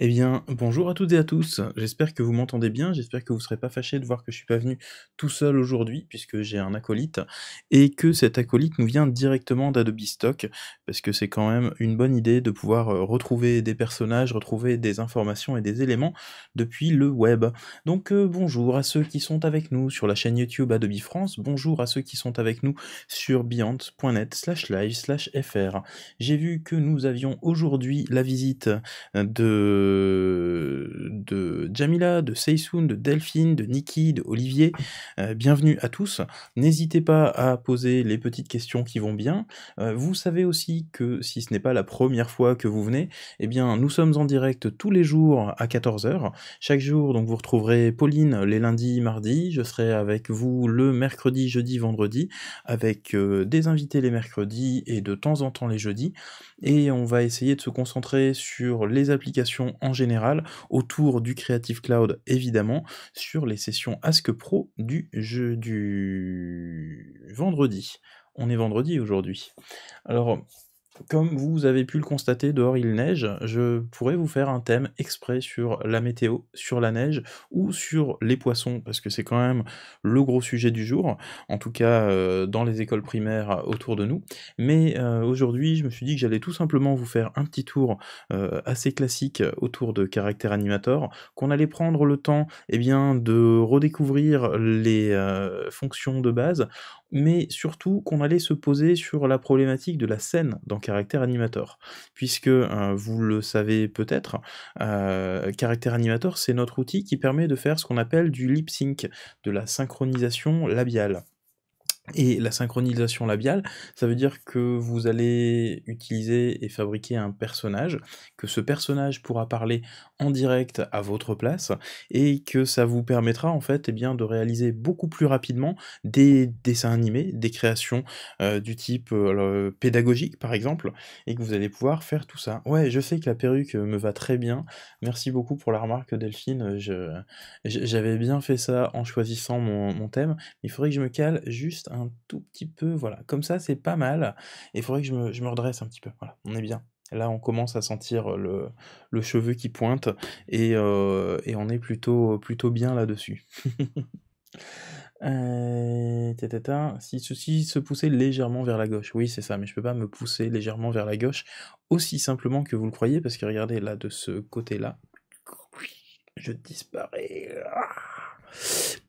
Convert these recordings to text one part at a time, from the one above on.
Eh bien, bonjour à toutes et à tous. J'espère que vous m'entendez bien, j'espère que vous ne serez pas fâchés de voir que je suis pas venu tout seul aujourd'hui, puisque j'ai un acolyte, et que cet acolyte nous vient directement d'Adobe Stock, parce que c'est quand même une bonne idée de pouvoir euh, retrouver des personnages, retrouver des informations et des éléments depuis le web. Donc euh, bonjour à ceux qui sont avec nous sur la chaîne YouTube Adobe France, bonjour à ceux qui sont avec nous sur beyond.net slash live slash fr. J'ai vu que nous avions aujourd'hui la visite de de Jamila, de Seysoun, de Delphine, de Niki, de Olivier. Euh, bienvenue à tous. N'hésitez pas à poser les petites questions qui vont bien. Euh, vous savez aussi que si ce n'est pas la première fois que vous venez, eh bien nous sommes en direct tous les jours à 14h. Chaque jour, donc vous retrouverez Pauline les lundis, mardis. Je serai avec vous le mercredi, jeudi, vendredi, avec euh, des invités les mercredis et de temps en temps les jeudis. Et on va essayer de se concentrer sur les applications en général, autour du Creative Cloud évidemment, sur les sessions Ask Pro du jeu du vendredi. On est vendredi aujourd'hui. Alors, comme vous avez pu le constater, dehors il neige, je pourrais vous faire un thème exprès sur la météo, sur la neige ou sur les poissons, parce que c'est quand même le gros sujet du jour, en tout cas euh, dans les écoles primaires autour de nous. Mais euh, aujourd'hui, je me suis dit que j'allais tout simplement vous faire un petit tour euh, assez classique autour de Caractère Animator, qu'on allait prendre le temps eh bien, de redécouvrir les fonctions de base, mais surtout qu'on allait se poser sur la problématique de la scène dans Caractère Animator. Puisque, euh, vous le savez peut-être, euh, Caractère Animator, c'est notre outil qui permet de faire ce qu'on appelle du lip sync, de la synchronisation labiale. Et la synchronisation labiale, ça veut dire que vous allez utiliser et fabriquer un personnage, que ce personnage pourra parler en direct à votre place, et que ça vous permettra en fait eh bien, de réaliser beaucoup plus rapidement des dessins animés, des créations euh, du type euh, pédagogique par exemple, et que vous allez pouvoir faire tout ça. Ouais, je sais que la perruque me va très bien, merci beaucoup pour la remarque Delphine, j'avais bien fait ça en choisissant mon, mon thème, il faudrait que je me cale juste tout petit peu, voilà, comme ça c'est pas mal, il faudrait que je me, redresse un petit peu, voilà, on est bien. Là on commence à sentir le, cheveu qui pointe, et, euh, et, on est plutôt, plutôt bien là-dessus. euh, si ceci se poussait légèrement vers la gauche, oui c'est ça, mais je peux pas me pousser légèrement vers la gauche aussi simplement que vous le croyez, parce que regardez là de ce côté-là, je disparais.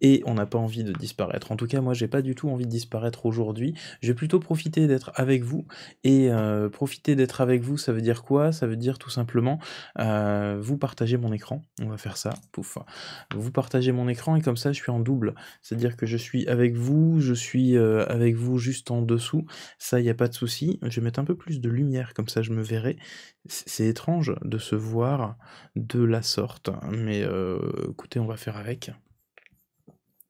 Et on n'a pas envie de disparaître. En tout cas, moi, j'ai pas du tout envie de disparaître aujourd'hui. Je vais plutôt profiter d'être avec vous. Et euh, profiter d'être avec vous, ça veut dire quoi? Ça veut dire tout simplement, euh, vous partagez mon écran. On va faire ça, pouf. Vous partagez mon écran et comme ça, je suis en double. C'est-à-dire que je suis avec vous, je suis euh, avec vous juste en dessous. Ça, il n'y a pas de souci. Je vais mettre un peu plus de lumière, comme ça, je me verrai. C'est étrange de se voir de la sorte. Mais écoutez, on va faire avec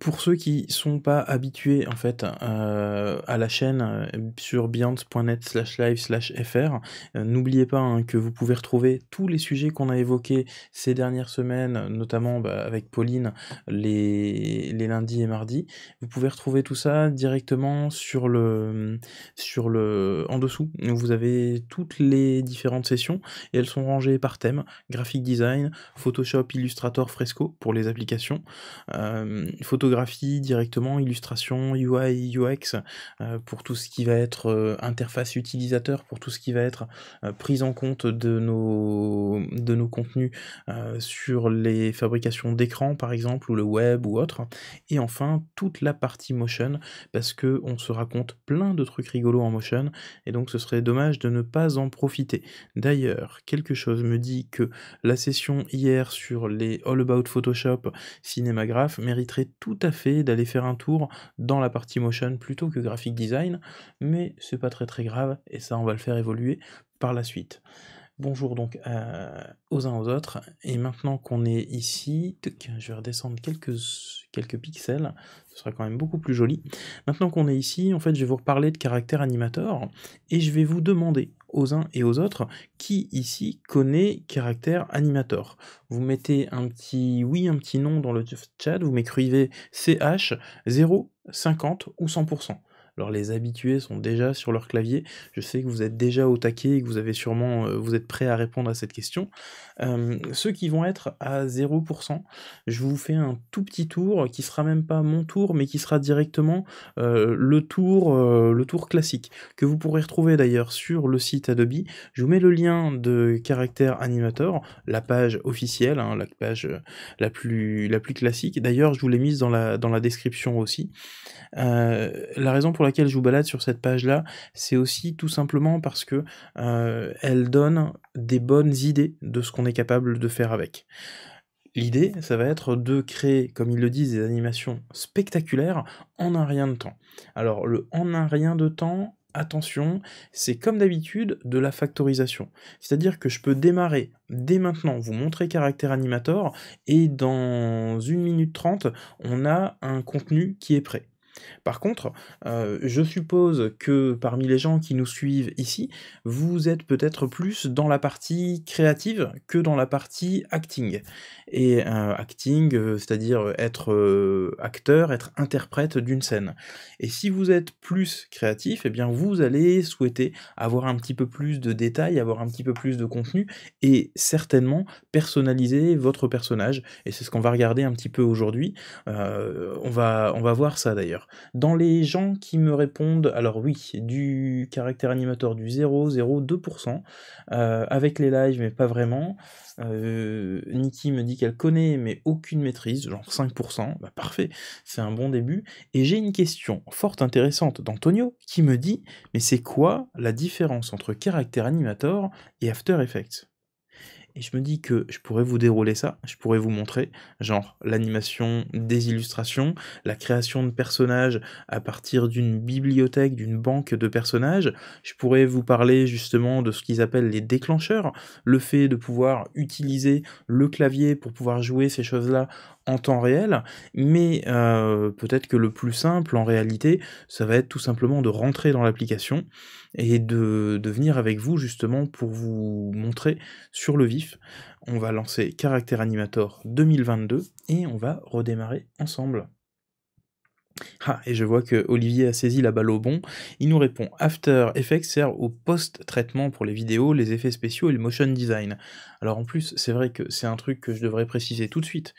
pour ceux qui sont pas habitués en fait euh, à la chaîne euh, sur beyond.net slash live slash fr, euh, n'oubliez pas hein, que vous pouvez retrouver tous les sujets qu'on a évoqués ces dernières semaines, notamment bah, avec Pauline les, les lundis et mardis. Vous pouvez retrouver tout ça directement sur le sur le en dessous. Vous avez toutes les différentes sessions et elles sont rangées par thème graphic design, Photoshop, Illustrator, Fresco pour les applications, photo photographie directement, illustration, UI, UX, euh, pour tout ce qui va être euh, interface utilisateur, pour tout ce qui va être euh, prise en compte de nos, de nos contenus sur les fabrications d'écran par exemple, ou le web ou autre. Et enfin, toute la partie motion, parce que on se raconte plein de trucs rigolos en motion, et donc ce serait dommage de ne pas en profiter. D'ailleurs, quelque chose me dit que la session hier sur les All About Photoshop Cinémagraphe mériterait tout à fait d'aller faire un tour dans la partie motion plutôt que graphic design, mais c'est pas très très grave, et ça on va le faire évoluer par la suite. Bonjour donc euh, aux uns aux autres, et maintenant qu'on est ici, je vais redescendre quelques, quelques pixels, ce sera quand même beaucoup plus joli. Maintenant qu'on est ici, en fait je vais vous reparler de caractère animator, et je vais vous demander aux uns et aux autres qui ici connaît caractère animator. Vous mettez un petit oui, un petit non dans le chat, vous m'écrivez CH 0, 50 ou 100%. Alors les habitués sont déjà sur leur clavier, je sais que vous êtes déjà au taquet et que vous avez sûrement, euh, vous êtes prêts à répondre à cette question. Euh, ceux qui vont être à 0%, je vous fais un tout petit tour qui sera même pas mon tour, mais qui sera directement euh, le tour, classique que vous pourrez retrouver d'ailleurs sur le site Adobe. Je vous mets le lien de Caractère Animator, la page officielle, hein, la page la plus la plus classique. D'ailleurs, je vous l'ai mise dans la dans la description aussi. la raison pour laquelle je vous balade sur cette page-là, c'est aussi tout simplement parce que euh, elle donne des bonnes idées de ce qu'on est capable de faire avec. L'idée, ça va être de créer, comme ils le disent, des animations spectaculaires en un rien de temps. Alors, le en un rien de temps, attention, c'est comme d'habitude de la factorisation. C'est-à-dire que je peux démarrer dès maintenant, vous montrer caractère animator, et dans 1 minute 30, on a un contenu qui est prêt. Par contre, euh, je suppose que parmi les gens qui nous suivent ici, vous êtes peut-être plus dans la partie créative que dans la partie acting. Et euh, acting, euh, c'est-à-dire être acteur, être interprète d'une scène. Et si vous êtes plus créatif, eh bien vous allez souhaiter avoir un petit peu plus de détails, avoir un petit peu plus de contenu, et certainement personnaliser votre personnage. Et c'est ce qu'on va regarder un petit peu aujourd'hui. on, va, on va voir ça d'ailleurs. Dans les gens qui me répondent, alors oui, du caractère animateur du 0,02%, euh, avec les lives, mais pas vraiment. Euh, Nikki me dit qu'elle connaît, mais aucune maîtrise, genre 5%, bah parfait, c'est un bon début. Et j'ai une question fort intéressante d'Antonio qui me dit, mais c'est quoi la différence entre caractère animator et After Effects? Et je me dis que je pourrais vous dérouler ça, je pourrais vous montrer, genre l'animation des illustrations, la création de personnages à partir d'une bibliothèque, d'une banque de personnages. Je pourrais vous parler justement de ce qu'ils appellent les déclencheurs, le fait de pouvoir utiliser le clavier pour pouvoir jouer ces choses-là en temps réel, mais euh, peut-être que le plus simple en réalité, ça va être tout simplement de rentrer dans l'application et de, de venir avec vous justement pour vous montrer sur le vif. On va lancer Caractère Animator 2022 et on va redémarrer ensemble. Ah, et je vois que Olivier a saisi la balle au bon. Il nous répond After Effects sert au post-traitement pour les vidéos, les effets spéciaux et le motion design. Alors en plus, c'est vrai que c'est un truc que je devrais préciser tout de suite.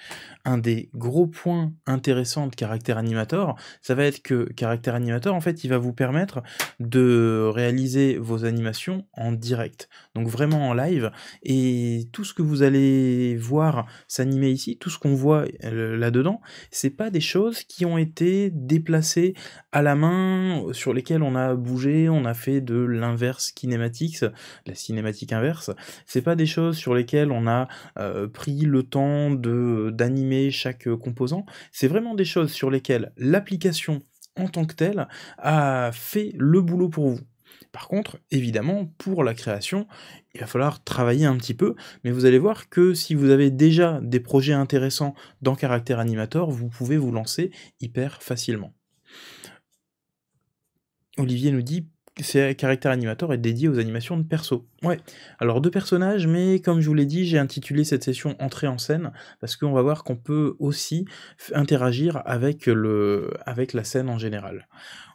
Un des gros points intéressants de Caractère Animator, ça va être que Caractère Animator, en fait, il va vous permettre de réaliser vos animations en direct. Donc vraiment en live. Et tout ce que vous allez voir s'animer ici, tout ce qu'on voit euh, là-dedans, c'est pas des choses qui ont été déplacées à la main, sur lesquelles on a bougé, on a fait de l'inverse kinématique, la cinématique inverse. C'est pas des choses sur lesquels on a euh, pris le temps de d'animer chaque composant. C'est vraiment des choses sur lesquelles l'application en tant que telle a fait le boulot pour vous. Par contre, évidemment, pour la création, il va falloir travailler un petit peu, mais vous allez voir que si vous avez déjà des projets intéressants dans Caractère Animator, vous pouvez vous lancer hyper facilement. Olivier nous dit c'est caractère animator est dédié aux animations de perso. Ouais, alors deux personnages, mais comme je vous l'ai dit, j'ai intitulé cette session Entrée en scène, parce qu'on va voir qu'on peut aussi interagir avec, la scène en général.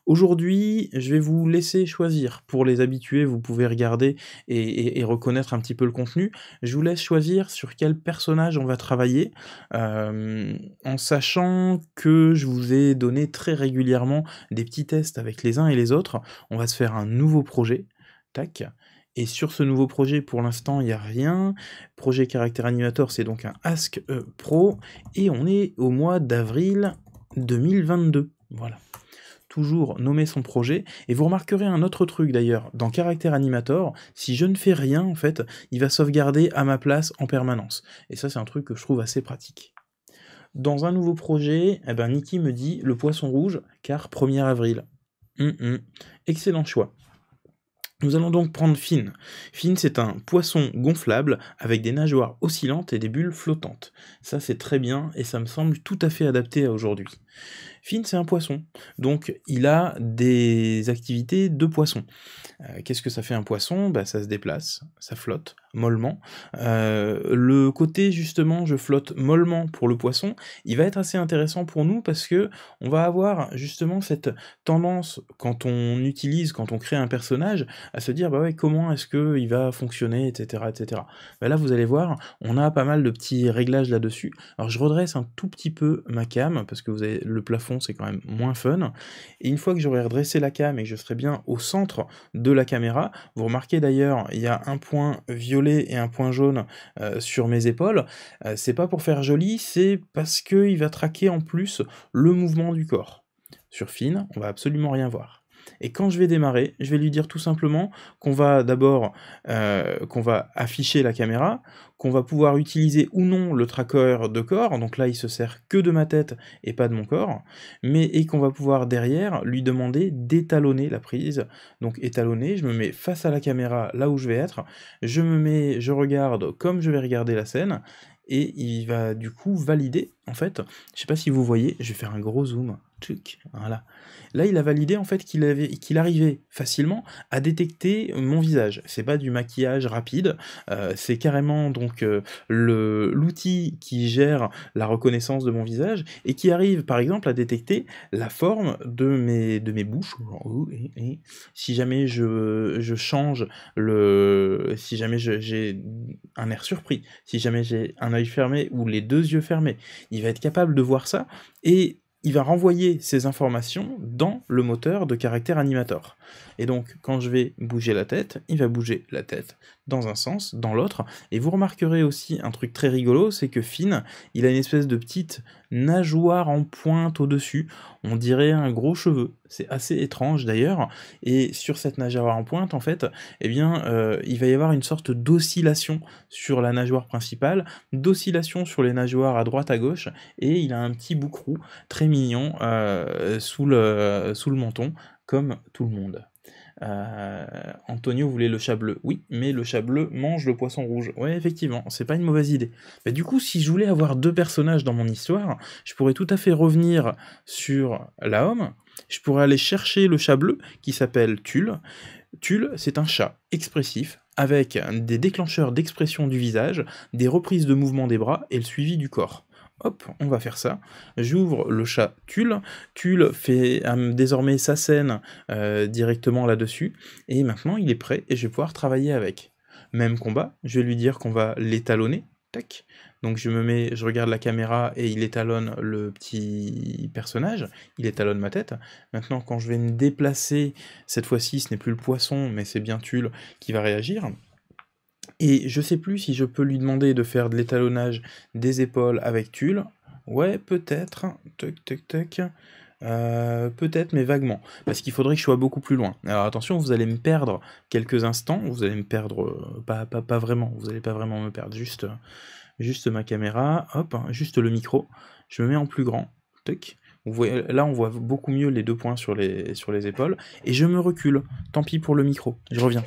Aujourd'hui, je vais vous laisser choisir. Pour les habitués, vous pouvez regarder et, reconnaître un petit peu le contenu. Je vous laisse choisir sur quel personnage on va travailler, euh, en sachant que je vous ai donné très régulièrement des petits tests avec les uns et les autres. On va se faire un nouveau projet. Tac. Et sur ce nouveau projet, pour l'instant, il n'y a rien. Projet caractère animator, c'est donc un Ask e Pro. Et on est au mois d'avril 2022. Voilà toujours nommer son projet, et vous remarquerez un autre truc d'ailleurs, dans Caractère Animator, si je ne fais rien, en fait, il va sauvegarder à ma place en permanence. Et ça, c'est un truc que je trouve assez pratique. Dans un nouveau projet, eh ben, Niki me dit le poisson rouge, car 1er avril. Hum, hum. Excellent choix. Nous allons donc prendre Finn. Finn, c'est un poisson gonflable avec des nageoires oscillantes et des bulles flottantes. Ça, c'est très bien et ça me semble tout à fait adapté à aujourd'hui. Finn, c'est un poisson, donc il a des activités de poisson. Euh, qu'est-ce que ça fait un poisson? Bah, Ça se déplace, ça flotte, mollement. Euh, le côté justement je flotte mollement pour le poisson, il va être assez intéressant pour nous parce que on va avoir justement cette tendance quand on utilise, quand on crée un personnage, à se dire bah ouais comment est-ce que il va fonctionner, etc. etc. Bah là vous allez voir, on a pas mal de petits réglages là-dessus. Alors je redresse un tout petit peu ma cam parce que vous avez le plafond c'est quand même moins fun. Et une fois que j'aurai redressé la cam et que je serai bien au centre de la caméra, vous remarquez d'ailleurs il y a un point violet et un point jaune euh, sur mes épaules, euh, c'est pas pour faire joli, c'est parce qu'il va traquer en plus le mouvement du corps. Sur Finn, on va absolument rien voir. Et quand je vais démarrer, je vais lui dire tout simplement qu'on va d'abord euh, qu'on va afficher la caméra, qu'on va pouvoir utiliser ou non le tracker de corps, donc là il se sert que de ma tête et pas de mon corps, mais et qu'on va pouvoir derrière lui demander d'étalonner la prise. Donc étalonner, je me mets face à la caméra là où je vais être, je me mets, je regarde comme je vais regarder la scène, et il va du coup valider, en fait, je sais pas si vous voyez, je vais faire un gros zoom, voilà. Là, il a validé en fait qu'il avait, qu'il arrivait facilement à détecter mon visage. C'est pas du maquillage rapide, euh, c'est carrément donc euh, l'outil qui gère la reconnaissance de mon visage et qui arrive par exemple à détecter la forme de mes de mes bouches. Si jamais je, je change le, si jamais j'ai un air surpris, si jamais j'ai un œil fermé ou les deux yeux fermés, il va être capable de voir ça et il va renvoyer ces informations dans le moteur de caractère animator. Et donc, quand je vais bouger la tête, il va bouger la tête dans un sens, dans l'autre. Et vous remarquerez aussi un truc très rigolo, c'est que Finn, il a une espèce de petite nageoire en pointe au-dessus. On dirait un gros cheveu. C'est assez étrange d'ailleurs. Et sur cette nageoire en pointe, en fait, eh bien, euh, il va y avoir une sorte d'oscillation sur la nageoire principale, d'oscillation sur les nageoires à droite à gauche, et il a un petit boucrou très mignon euh, sous le menton, comme tout le monde. Euh, Antonio voulait le chat bleu. Oui, mais le chat bleu mange le poisson rouge. Ouais, effectivement, c'est pas une mauvaise idée. Mais du coup, si je voulais avoir deux personnages dans mon histoire, je pourrais tout à fait revenir sur la homme. Je pourrais aller chercher le chat bleu qui s'appelle Tulle. Tulle, c'est un chat expressif avec des déclencheurs d'expression du visage, des reprises de mouvement des bras et le suivi du corps. Hop, on va faire ça. J'ouvre le chat Tulle. Tulle fait euh, désormais sa scène euh, directement là-dessus. Et maintenant, il est prêt et je vais pouvoir travailler avec. Même combat, je vais lui dire qu'on va l'étalonner. Tac. Donc je me mets, je regarde la caméra et il étalonne le petit personnage, il étalonne ma tête. Maintenant, quand je vais me déplacer, cette fois-ci, ce n'est plus le poisson, mais c'est bien Tulle qui va réagir. Et je sais plus si je peux lui demander de faire de l'étalonnage des épaules avec tulle. Ouais, peut-être. Tac, tac, tac. Euh, peut-être, mais vaguement. Parce qu'il faudrait que je sois beaucoup plus loin. Alors attention, vous allez me perdre quelques instants. Vous allez me perdre, euh, pas, pas, vraiment. Vous allez pas vraiment me perdre. Juste, juste ma caméra. Hop, juste le micro. Je me mets en plus grand. Tac. Là, on voit beaucoup mieux les deux points sur les épaules. Et je me recule. Tant pis pour le micro. Je reviens.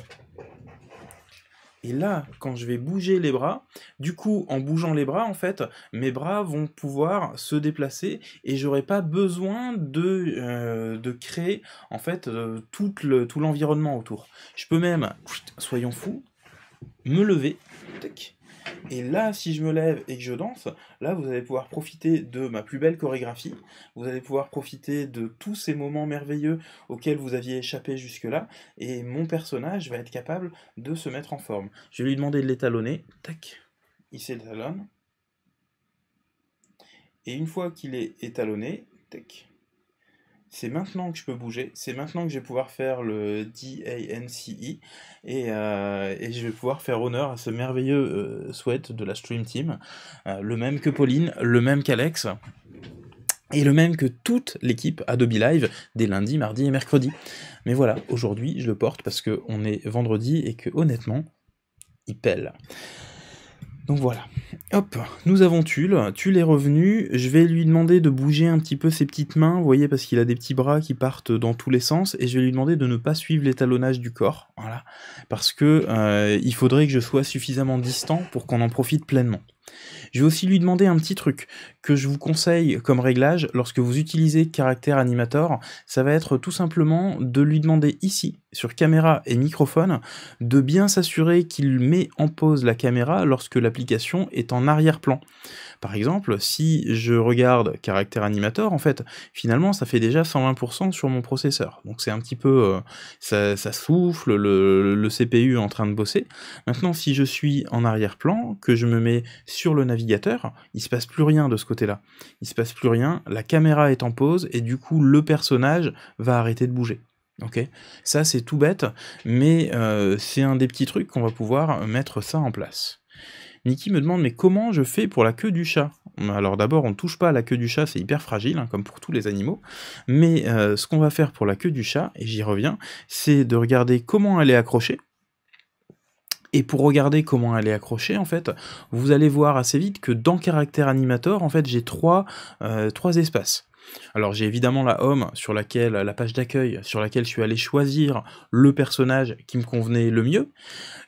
Et là, quand je vais bouger les bras, du coup, en bougeant les bras, en fait, mes bras vont pouvoir se déplacer et j'aurai pas besoin de, euh, de créer, en fait, euh, tout l'environnement autour. Je peux même, soyons fous, me lever, et là, si je me lève et que je danse, là, vous allez pouvoir profiter de ma plus belle chorégraphie, vous allez pouvoir profiter de tous ces moments merveilleux auxquels vous aviez échappé jusque-là, et mon personnage va être capable de se mettre en forme. Je vais lui demander de l'étalonner, tac, il s'étalonne, et une fois qu'il est étalonné, tac, c'est maintenant que je peux bouger, c'est maintenant que je vais pouvoir faire le DANCE et, euh, et je vais pouvoir faire honneur à ce merveilleux euh, de la Stream Team, euh, le même que Pauline, le même qu'Alex, et le même que toute l'équipe Adobe Live des lundis, mardis et mercredis. Mais voilà, aujourd'hui je le porte parce qu'on est vendredi et que honnêtement, il pèle. Donc voilà. Hop, nous avons Tulle. Tulle est revenu. Je vais lui demander de bouger un petit peu ses petites mains, vous voyez, parce qu'il a des petits bras qui partent dans tous les sens, et je vais lui demander de ne pas suivre l'étalonnage du corps. Voilà. Parce que euh, il faudrait que je sois suffisamment distant pour qu'on en profite pleinement. Je vais aussi lui demander un petit truc que je vous conseille comme réglage lorsque vous utilisez Caractère Animator, ça va être tout simplement de lui demander ici, sur caméra et microphone, de bien s'assurer qu'il met en pause la caméra lorsque l'application est en arrière-plan. Par exemple, si je regarde Caractère Animator, en fait, finalement, ça fait déjà 120% sur mon processeur. Donc c'est un petit peu... Euh, ça, souffle, le, le CPU est en train de bosser. Maintenant, si je suis en arrière-plan, que je me mets sur le navigateur, il se passe plus rien de ce côté-là. Il se passe plus rien, la caméra est en pause, et du coup, le personnage va arrêter de bouger. Ok, ça c'est tout bête, mais euh, c'est un des petits trucs qu'on va pouvoir mettre ça en place. Niki me demande mais comment je fais pour la queue du chat? Alors d'abord on ne touche pas à la queue du chat, c'est hyper fragile, hein, comme pour tous les animaux, mais euh, ce qu'on va faire pour la queue du chat, et j'y reviens, c'est de regarder comment elle est accrochée, et pour regarder comment elle est accrochée, en fait, vous allez voir assez vite que dans Caractère Animator, en fait, j'ai trois, euh, trois espaces. Alors j'ai évidemment la home sur laquelle la page d'accueil sur laquelle je suis allé choisir le personnage qui me convenait le mieux,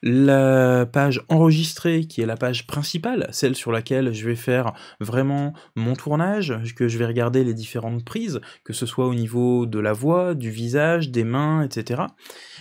la page enregistrée qui est la page principale, celle sur laquelle je vais faire vraiment mon tournage, que je vais regarder les différentes prises, que ce soit au niveau de la voix, du visage, des mains, etc.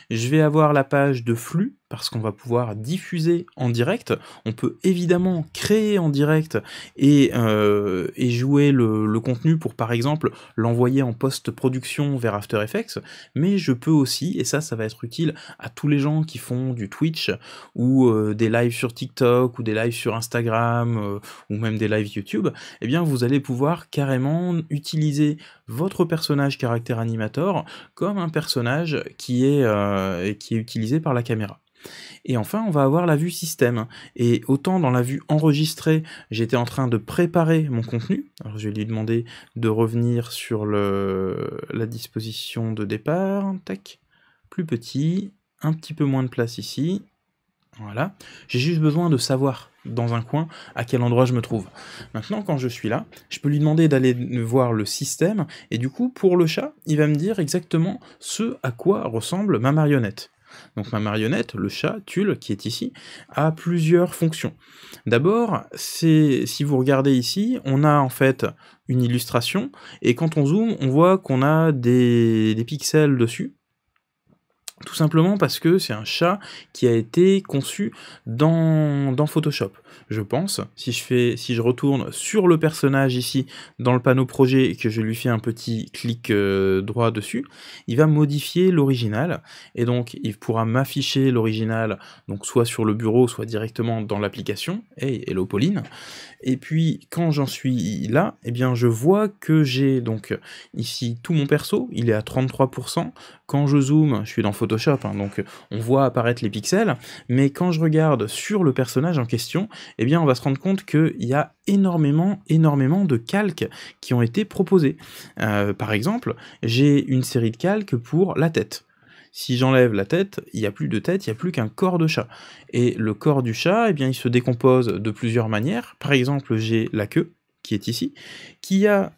Je vais avoir la page de flux parce qu'on va pouvoir diffuser en direct. On peut évidemment créer en direct et, euh, jouer le, contenu pour par exemple l'envoyer en post-production vers After Effects, mais je peux aussi, et ça ça va être utile à tous les gens qui font du Twitch ou euh, des lives sur TikTok ou des lives sur Instagram euh, ou même des lives YouTube, eh bien vous allez pouvoir carrément utiliser votre personnage caractère animator comme un personnage qui est utilisé par la caméra. Et enfin, on va avoir la vue système. Et autant dans la vue enregistrée, j'étais en train de préparer mon contenu. Alors je vais lui demander de revenir sur le, la disposition de départ. Tac. Plus petit, un petit peu moins de place ici. Voilà. J'ai juste besoin de savoir dans un coin à quel endroit je me trouve. Maintenant, quand je suis là, je peux lui demander d'aller voir le système, et du coup, pour le chat, il va me dire exactement ce à quoi ressemble ma marionnette. Donc ma marionnette, le chat, Tulle, qui est ici, a plusieurs fonctions. D'abord, si vous regardez ici, on a en fait une illustration, et quand on zoome, on voit qu'on a des, pixels dessus, tout simplement parce que c'est un chat qui a été conçu dans Photoshop je pense. Si je, fais, si je retourne sur le personnage ici, dans le panneau projet, et que je lui fais un petit clic euh, droit dessus, il va modifier l'original, et donc il pourra m'afficher l'original, donc soit sur le bureau, soit directement dans l'application, hey, hello Pauline, et puis quand j'en suis là, eh bien je vois que j'ai donc ici tout mon perso, il est à 33%, quand je zoome, je suis dans Photoshop, hein, donc on voit apparaître les pixels, mais quand je regarde sur le personnage en question, eh bien on va se rendre compte qu'il y a énormément, énormément de calques qui ont été proposés. Euh, par exemple, j'ai une série de calques pour la tête. Si j'enlève la tête, il n'y a plus de tête, il n'y a plus qu'un corps de chat. Et le corps du chat, eh bien, il se décompose de plusieurs manières. Par exemple, j'ai la queue, qui est ici, qui a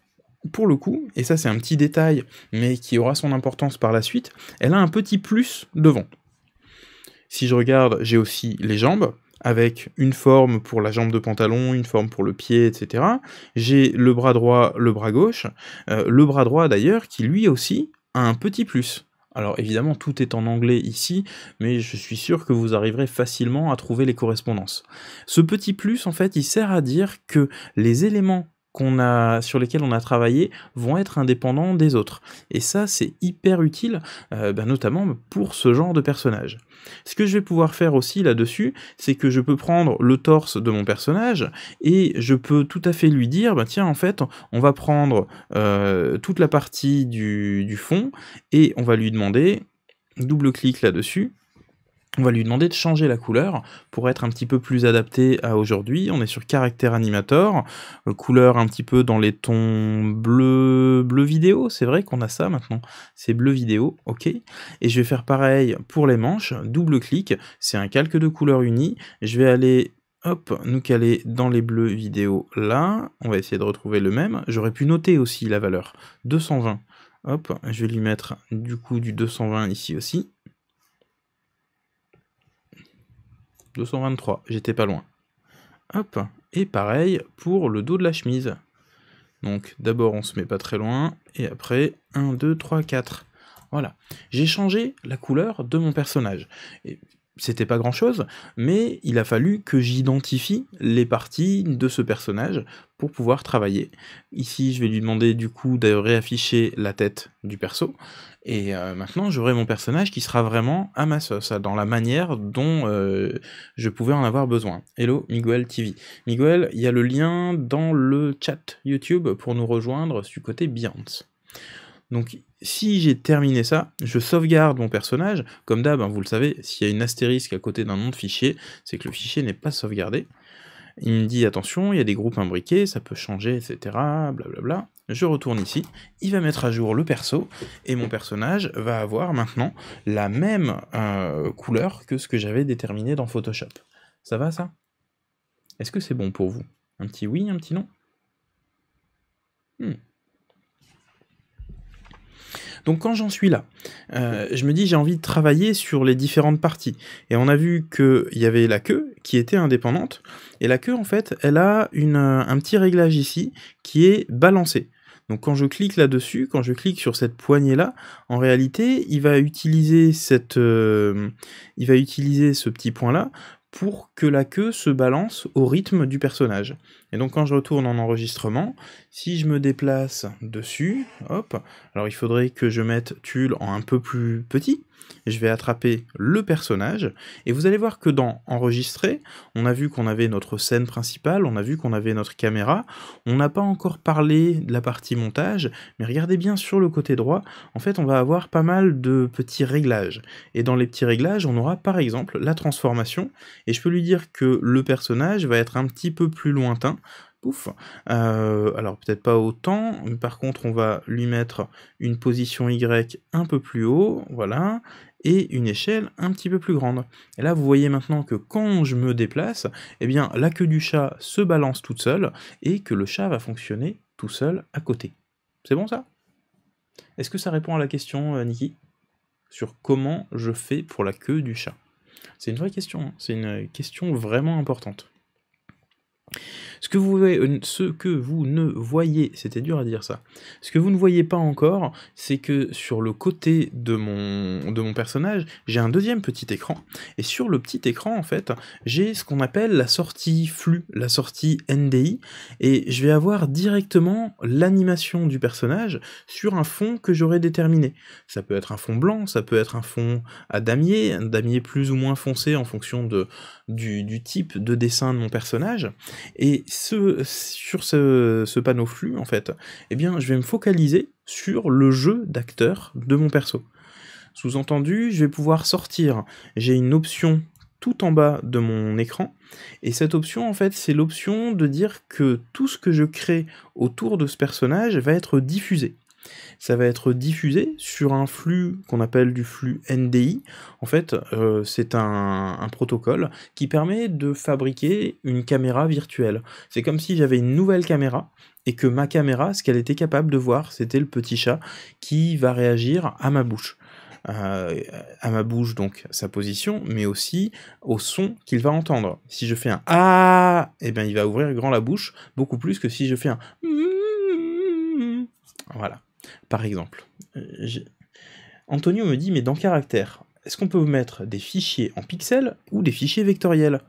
pour le coup, et ça c'est un petit détail, mais qui aura son importance par la suite, elle a un petit plus devant. Si je regarde, j'ai aussi les jambes, avec une forme pour la jambe de pantalon, une forme pour le pied, etc. J'ai le bras droit, le bras gauche, euh, le bras droit d'ailleurs qui lui aussi a un petit plus. Alors évidemment tout est en anglais ici, mais je suis sûr que vous arriverez facilement à trouver les correspondances. Ce petit plus en fait il sert à dire que les éléments sur lesquels on a travaillé vont être indépendants des autres. Et ça, c'est hyper utile, euh, bah, notamment pour ce genre de personnage. Ce que je vais pouvoir faire aussi là-dessus, c'est que je peux prendre le torse de mon personnage et je peux tout à fait lui dire, bah tiens, en fait, on va prendre euh, toute la partie du, du fond et on va lui demander, double-clic là-dessus, on va lui demander de changer la couleur pour être un petit peu plus adapté à aujourd'hui. On est sur caractère animator, euh, couleur un petit peu dans les tons bleu, bleu vidéo, c'est vrai qu'on a ça maintenant, c'est bleu vidéo, ok. Et je vais faire pareil pour les manches, double clic, c'est un calque de couleur unie, je vais aller hop, nous caler dans les bleus vidéo là, on va essayer de retrouver le même, j'aurais pu noter aussi la valeur, 220, hop, je vais lui mettre du coup du 220 ici aussi, 223, j'étais pas loin. Hop, et pareil pour le dos de la chemise. Donc d'abord on se met pas très loin, et après 1, 2, 3, 4. Voilà. J'ai changé la couleur de mon personnage. C'était pas grand chose, mais il a fallu que j'identifie les parties de ce personnage pour pouvoir travailler. Ici, je vais lui demander du coup de réafficher la tête du perso, et euh, maintenant j'aurai mon personnage qui sera vraiment à ma sauce, dans la manière dont euh, je pouvais en avoir besoin. Hello Miguel TV. Miguel, il y a le lien dans le chat YouTube pour nous rejoindre du côté Beyoncé. Donc si j'ai terminé ça, je sauvegarde mon personnage. Comme d'hab, hein, vous le savez, s'il y a une astérisque à côté d'un nom de fichier, c'est que le fichier n'est pas sauvegardé. Il me dit attention, il y a des groupes imbriqués, ça peut changer, etc. Blablabla. Je retourne ici, il va mettre à jour le perso, et mon personnage va avoir maintenant la même euh, couleur que ce que j'avais déterminé dans Photoshop. Ça va ça? Est-ce que c'est bon pour vous? Un petit oui, un petit non? Hmm. Donc quand j'en suis là, euh, je me dis j'ai envie de travailler sur les différentes parties. Et on a vu qu'il y avait la queue qui était indépendante. Et la queue, en fait, elle a une, un petit réglage ici qui est balancé. Donc quand je clique là-dessus, quand je clique sur cette poignée-là, en réalité, il va utiliser euh, il va utiliser ce petit point-là pour que la queue se balance au rythme du personnage. Et donc quand je retourne en enregistrement, si je me déplace dessus, hop, alors il faudrait que je mette Tulle en un peu plus petit, je vais attraper le personnage, et vous allez voir que dans Enregistrer, on a vu qu'on avait notre scène principale, on a vu qu'on avait notre caméra, on n'a pas encore parlé de la partie montage, mais regardez bien sur le côté droit, en fait on va avoir pas mal de petits réglages, et dans les petits réglages, on aura par exemple la transformation, et je peux lui dire que le personnage va être un petit peu plus lointain, Pouf. Euh, alors peut-être pas autant, mais par contre on va lui mettre une position Y un peu plus haut, voilà, et une échelle un petit peu plus grande. Et là vous voyez maintenant que quand je me déplace, eh bien la queue du chat se balance toute seule, et que le chat va fonctionner tout seul à côté. C'est bon ça? Est-ce que ça répond à la question, euh, Niki? Sur comment je fais pour la queue du chat? C'est une vraie question, hein. c'est une question vraiment importante. Ce que vous, euh, ce que vous ne voyez, c'était dur à dire ça, ce que vous ne voyez pas encore, c'est que sur le côté de mon, de mon personnage, j'ai un deuxième petit écran, et sur le petit écran, en fait, j'ai ce qu'on appelle la sortie flux, la sortie NDI, et je vais avoir directement l'animation du personnage sur un fond que j'aurais déterminé. Ça peut être un fond blanc, ça peut être un fond à damier, un damier plus ou moins foncé en fonction de, du, type de dessin de mon personnage, sur ce, panneau flux, en fait, eh bien, je vais me focaliser sur le jeu d'acteur de mon perso. Sous-entendu, je vais pouvoir sortir. J'ai une option tout en bas de mon écran, et cette option, en fait, c'est l'option de dire que tout ce que je crée autour de ce personnage va être diffusé ça va être diffusé sur un flux qu'on appelle du flux NDI. En fait, euh, c'est un, protocole qui permet de fabriquer une caméra virtuelle. C'est comme si j'avais une nouvelle caméra et que ma caméra, ce qu'elle était capable de voir, c'était le petit chat qui va réagir à ma bouche. Euh, à ma bouche, donc sa position, mais aussi au son qu'il va entendre. Si je fais un Ah, eh bien il va ouvrir grand la bouche, beaucoup plus que si je fais un Voilà par exemple. Euh, Antonio me dit, mais dans caractère, est-ce qu'on peut mettre des fichiers en pixels ou des fichiers vectoriels?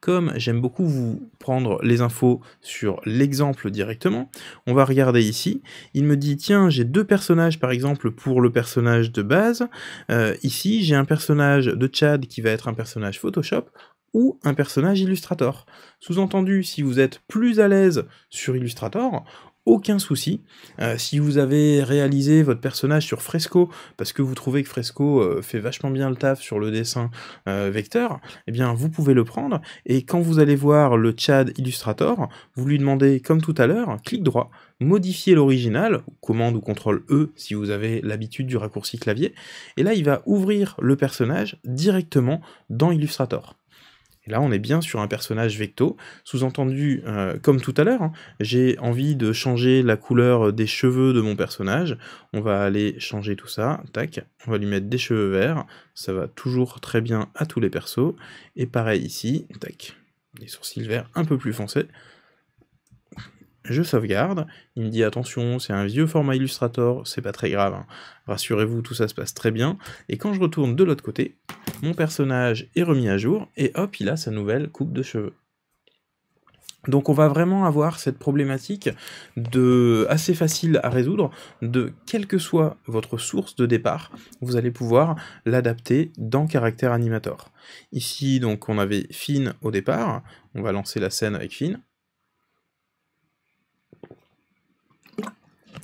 Comme j'aime beaucoup vous prendre les infos sur l'exemple directement, on va regarder ici. Il me dit, tiens, j'ai deux personnages par exemple pour le personnage de base. Euh, ici, j'ai un personnage de Chad qui va être un personnage Photoshop ou un personnage Illustrator. Sous-entendu, si vous êtes plus à l'aise sur Illustrator, aucun souci. Euh, si vous avez réalisé votre personnage sur Fresco, parce que vous trouvez que Fresco euh, fait vachement bien le taf sur le dessin euh, vecteur, eh bien vous pouvez le prendre, et quand vous allez voir le Chad Illustrator, vous lui demandez, comme tout à l'heure, clic droit, modifier l'original, commande ou contrôle E si vous avez l'habitude du raccourci clavier, et là il va ouvrir le personnage directement dans Illustrator. Là, on est bien sur un personnage vecto, sous-entendu, euh, comme tout à l'heure, hein, j'ai envie de changer la couleur des cheveux de mon personnage, on va aller changer tout ça, tac, on va lui mettre des cheveux verts, ça va toujours très bien à tous les persos, et pareil ici, tac. des sourcils verts un peu plus foncés. Je sauvegarde, il me dit attention, c'est un vieux format Illustrator, c'est pas très grave, hein. rassurez-vous, tout ça se passe très bien. Et quand je retourne de l'autre côté, mon personnage est remis à jour, et hop, il a sa nouvelle coupe de cheveux. Donc on va vraiment avoir cette problématique de assez facile à résoudre, de quelle que soit votre source de départ, vous allez pouvoir l'adapter dans Caractère Animator. Ici donc on avait Finn au départ, on va lancer la scène avec Finn.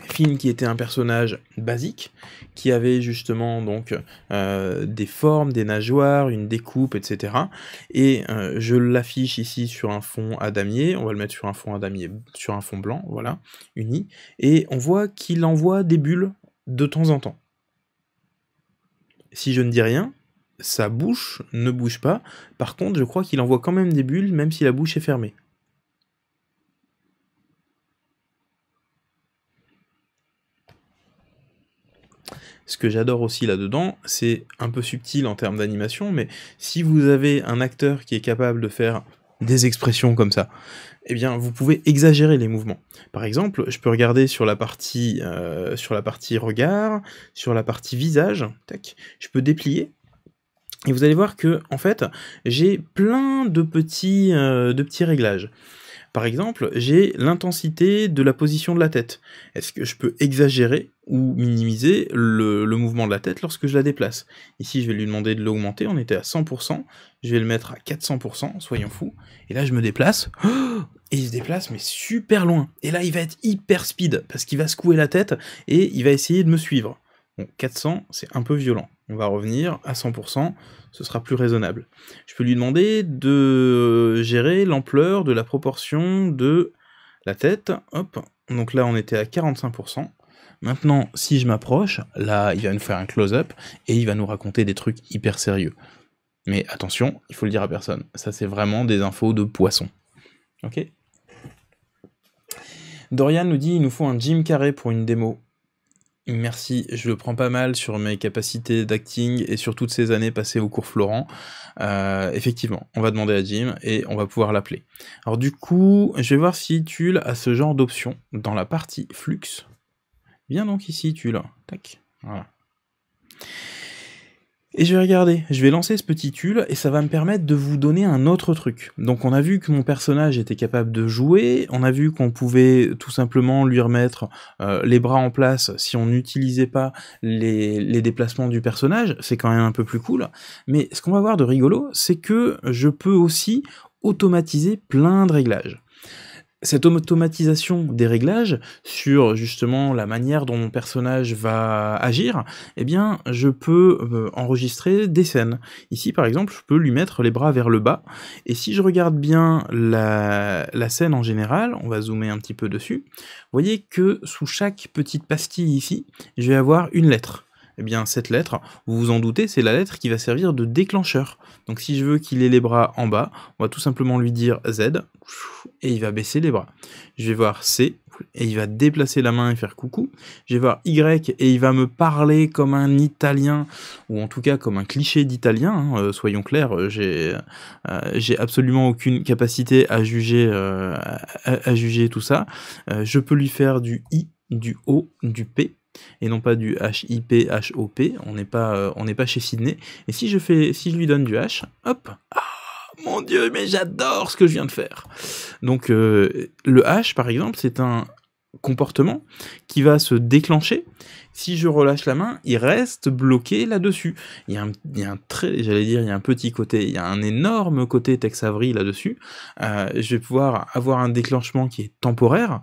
Finn qui était un personnage basique, qui avait justement donc euh, des formes, des nageoires, une découpe, etc. Et euh, je l'affiche ici sur un fond à damier, on va le mettre sur un fond à damier, sur un fond blanc, voilà, uni, et on voit qu'il envoie des bulles de temps en temps. Si je ne dis rien, sa bouche ne bouge pas, par contre je crois qu'il envoie quand même des bulles même si la bouche est fermée. Ce que j'adore aussi là-dedans, c'est un peu subtil en termes d'animation, mais si vous avez un acteur qui est capable de faire des expressions comme ça, eh bien vous pouvez exagérer les mouvements. Par exemple, je peux regarder sur la partie, euh, regard, sur la partie visage, tac, je peux déplier, et vous allez voir que en fait j'ai plein de petits, euh, de petits réglages. Par exemple, j'ai l'intensité de la position de la tête. Est-ce que je peux exagérer ou minimiser le, mouvement de la tête lorsque je la déplace? Ici, je vais lui demander de l'augmenter, on était à 100%, je vais le mettre à 400%, soyons fous. Et là, je me déplace, et il se déplace, mais super loin. Et là, il va être hyper speed, parce qu'il va secouer la tête, et il va essayer de me suivre. Bon, 400, c'est un peu violent. On va revenir à 100%, ce sera plus raisonnable. Je peux lui demander de gérer l'ampleur de la proportion de la tête. Hop, donc là on était à 45%. Maintenant, si je m'approche, là il va nous faire un close-up et il va nous raconter des trucs hyper sérieux. Mais attention, il faut le dire à personne. Ça c'est vraiment des infos de poisson. Ok? Dorian nous dit il nous faut un gym carré pour une démo. Merci, je le prends pas mal sur mes capacités d'acting et sur toutes ces années passées au cours Florent. Euh, effectivement, on va demander à Jim et on va pouvoir l'appeler. Alors du coup, je vais voir si Tulle a ce genre d'option dans la partie Flux. Viens donc ici, Tulle. Tac, voilà. Et je vais regarder, je vais lancer ce petit tulle et ça va me permettre de vous donner un autre truc. Donc on a vu que mon personnage était capable de jouer, on a vu qu'on pouvait tout simplement lui remettre euh, les bras en place si on n'utilisait pas les, les déplacements du personnage, c'est quand même un peu plus cool. Mais ce qu'on va voir de rigolo, c'est que je peux aussi automatiser plein de réglages cette automatisation des réglages sur justement la manière dont mon personnage va agir, eh bien je peux euh, enregistrer des scènes. Ici par exemple, je peux lui mettre les bras vers le bas, et si je regarde bien la, la scène en général, on va zoomer un petit peu dessus, vous voyez que sous chaque petite pastille ici, je vais avoir une lettre eh bien cette lettre, vous vous en doutez, c'est la lettre qui va servir de déclencheur. Donc si je veux qu'il ait les bras en bas, on va tout simplement lui dire Z, et il va baisser les bras. Je vais voir C, et il va déplacer la main et faire coucou. Je vais voir Y, et il va me parler comme un italien, ou en tout cas comme un cliché d'italien, hein, euh, soyons clairs, euh, euh, j'ai absolument aucune capacité à juger, à, juger tout ça. je peux lui faire du I, du O, du P, et non pas du HIP, HOP, on n'est pas, euh, pas chez Sydney. Et si je fais, si je lui donne du H, hop, ah, mon dieu, mais j'adore ce que je viens de faire. Donc euh, le H, par exemple, c'est un comportement qui va se déclencher si je relâche la main, il reste bloqué là-dessus. Il y a un, très, j'allais dire, il y a un petit côté, il y a un énorme côté Tex Avery là-dessus. Euh, je vais pouvoir avoir un déclenchement qui est temporaire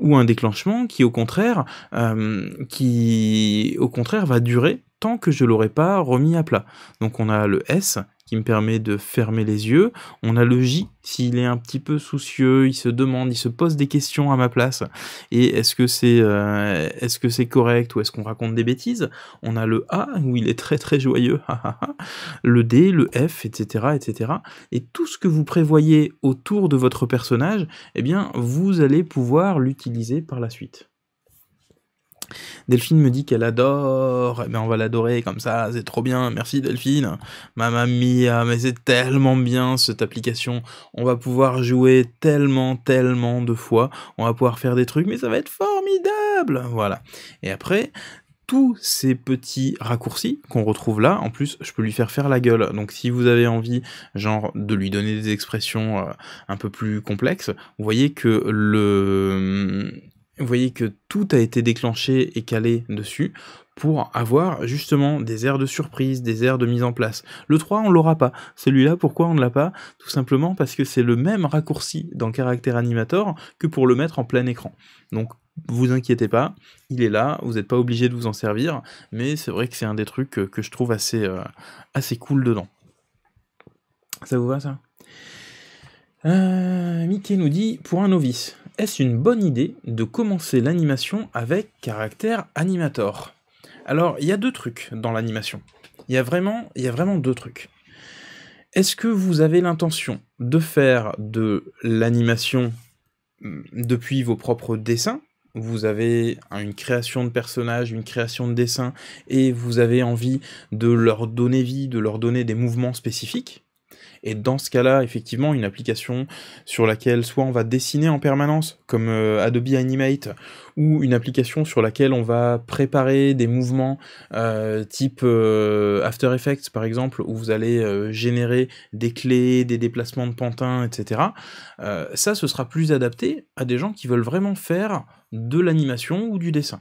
ou un déclenchement qui, au contraire, euh, qui, au contraire, va durer tant que je l'aurai pas remis à plat. Donc on a le S qui me permet de fermer les yeux. On a le J, s'il est un petit peu soucieux, il se demande, il se pose des questions à ma place. Et est-ce que c'est euh, est-ce que c'est correct ou est-ce qu'on raconte des bêtises? On a le A, où il est très très joyeux, le D, le F, etc., etc. Et tout ce que vous prévoyez autour de votre personnage, eh bien, vous allez pouvoir l'utiliser par la suite. Delphine me dit qu'elle adore, eh ben on va l'adorer comme ça, c'est trop bien, merci Delphine. Mamma mia, mais c'est tellement bien cette application, on va pouvoir jouer tellement, tellement de fois, on va pouvoir faire des trucs, mais ça va être formidable Voilà. Et après, tous ces petits raccourcis qu'on retrouve là, en plus, je peux lui faire faire la gueule. Donc si vous avez envie, genre, de lui donner des expressions euh, un peu plus complexes, vous voyez que le vous voyez que tout a été déclenché et calé dessus pour avoir justement des airs de surprise, des airs de mise en place. Le 3, on l'aura pas. Celui-là, pourquoi on ne l'a pas? Tout simplement parce que c'est le même raccourci dans Caractère Animator que pour le mettre en plein écran. Donc, vous inquiétez pas, il est là, vous n'êtes pas obligé de vous en servir, mais c'est vrai que c'est un des trucs que, je trouve assez, euh, assez cool dedans. Ça vous va ça? Euh, Mickey nous dit, pour un novice, est-ce une bonne idée de commencer l'animation avec caractère animator? Alors, il y a deux trucs dans l'animation. Il y, a vraiment, y a vraiment deux trucs. Est-ce que vous avez l'intention de faire de l'animation hmm, depuis vos propres dessins? Vous avez une création de personnages, une création de dessin, et vous avez envie de leur donner vie, de leur donner des mouvements spécifiques, et dans ce cas-là, effectivement, une application sur laquelle soit on va dessiner en permanence, comme euh, Adobe Animate, ou une application sur laquelle on va préparer des mouvements euh, type euh, After Effects, par exemple, où vous allez générer des clés, des déplacements de pantins, etc. ça, ce sera plus adapté à des gens qui veulent vraiment faire de l'animation ou du dessin.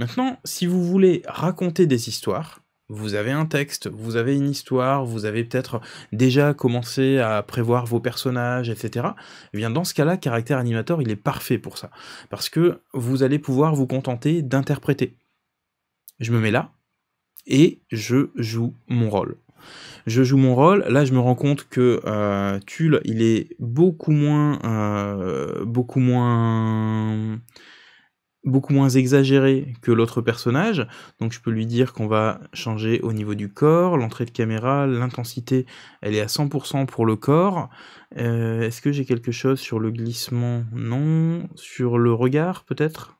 Maintenant, si vous voulez raconter des histoires, vous avez un texte, vous avez une histoire, vous avez peut-être déjà commencé à prévoir vos personnages, etc. Eh bien, dans ce cas-là, caractère animateur, il est parfait pour ça. Parce que vous allez pouvoir vous contenter d'interpréter. Je me mets là, et je joue mon rôle. Je joue mon rôle, là je me rends compte que euh, Tulle, il est beaucoup moins... Euh, beaucoup moins beaucoup moins exagéré que l'autre personnage, donc je peux lui dire qu'on va changer au niveau du corps, l'entrée de caméra, l'intensité, elle est à 100% pour le corps. Euh, est-ce que j'ai quelque chose sur le glissement? Non. Sur le regard, peut-être?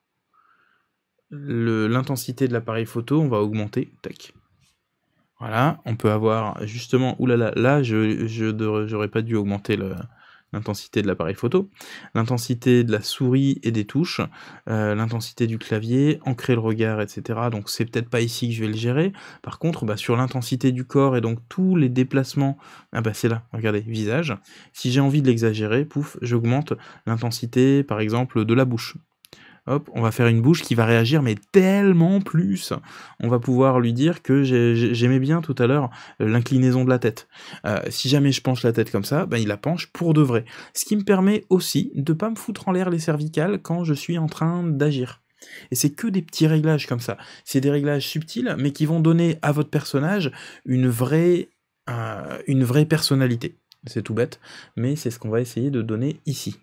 L'intensité de l'appareil photo, on va augmenter. Tac. Voilà, on peut avoir justement... Oulala, là, là je j'aurais pas dû augmenter le l'intensité de l'appareil photo, l'intensité de la souris et des touches, euh, l'intensité du clavier, ancrer le regard, etc. Donc c'est peut-être pas ici que je vais le gérer. Par contre, bah, sur l'intensité du corps et donc tous les déplacements, ah bah c'est là, regardez, visage. Si j'ai envie de l'exagérer, pouf, j'augmente l'intensité, par exemple, de la bouche hop, on va faire une bouche qui va réagir, mais tellement plus. On va pouvoir lui dire que j'aimais bien tout à l'heure euh, l'inclinaison de la tête. Euh, si jamais je penche la tête comme ça, ben il la penche pour de vrai. Ce qui me permet aussi de pas me foutre en l'air les cervicales quand je suis en train d'agir. Et c'est que des petits réglages comme ça. C'est des réglages subtils, mais qui vont donner à votre personnage une vraie, euh, une vraie personnalité. C'est tout bête, mais c'est ce qu'on va essayer de donner ici.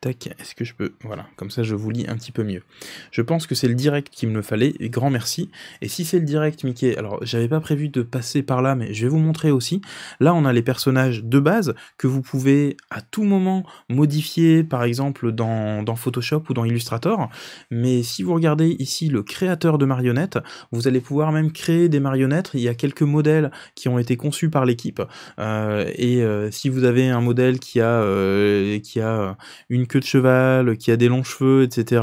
Tac, est-ce que je peux... Voilà, comme ça je vous lis un petit peu mieux. Je pense que c'est le direct qu'il me fallait, et grand merci. Et si c'est le direct, Mickey, alors j'avais pas prévu de passer par là, mais je vais vous montrer aussi. Là, on a les personnages de base que vous pouvez à tout moment modifier, par exemple dans, dans Photoshop ou dans Illustrator. Mais si vous regardez ici le créateur de marionnettes, vous allez pouvoir même créer des marionnettes. Il y a quelques modèles qui ont été conçus par l'équipe. Euh, et euh, si vous avez un modèle qui a, euh, qui a une queue de cheval, qui a des longs cheveux, etc.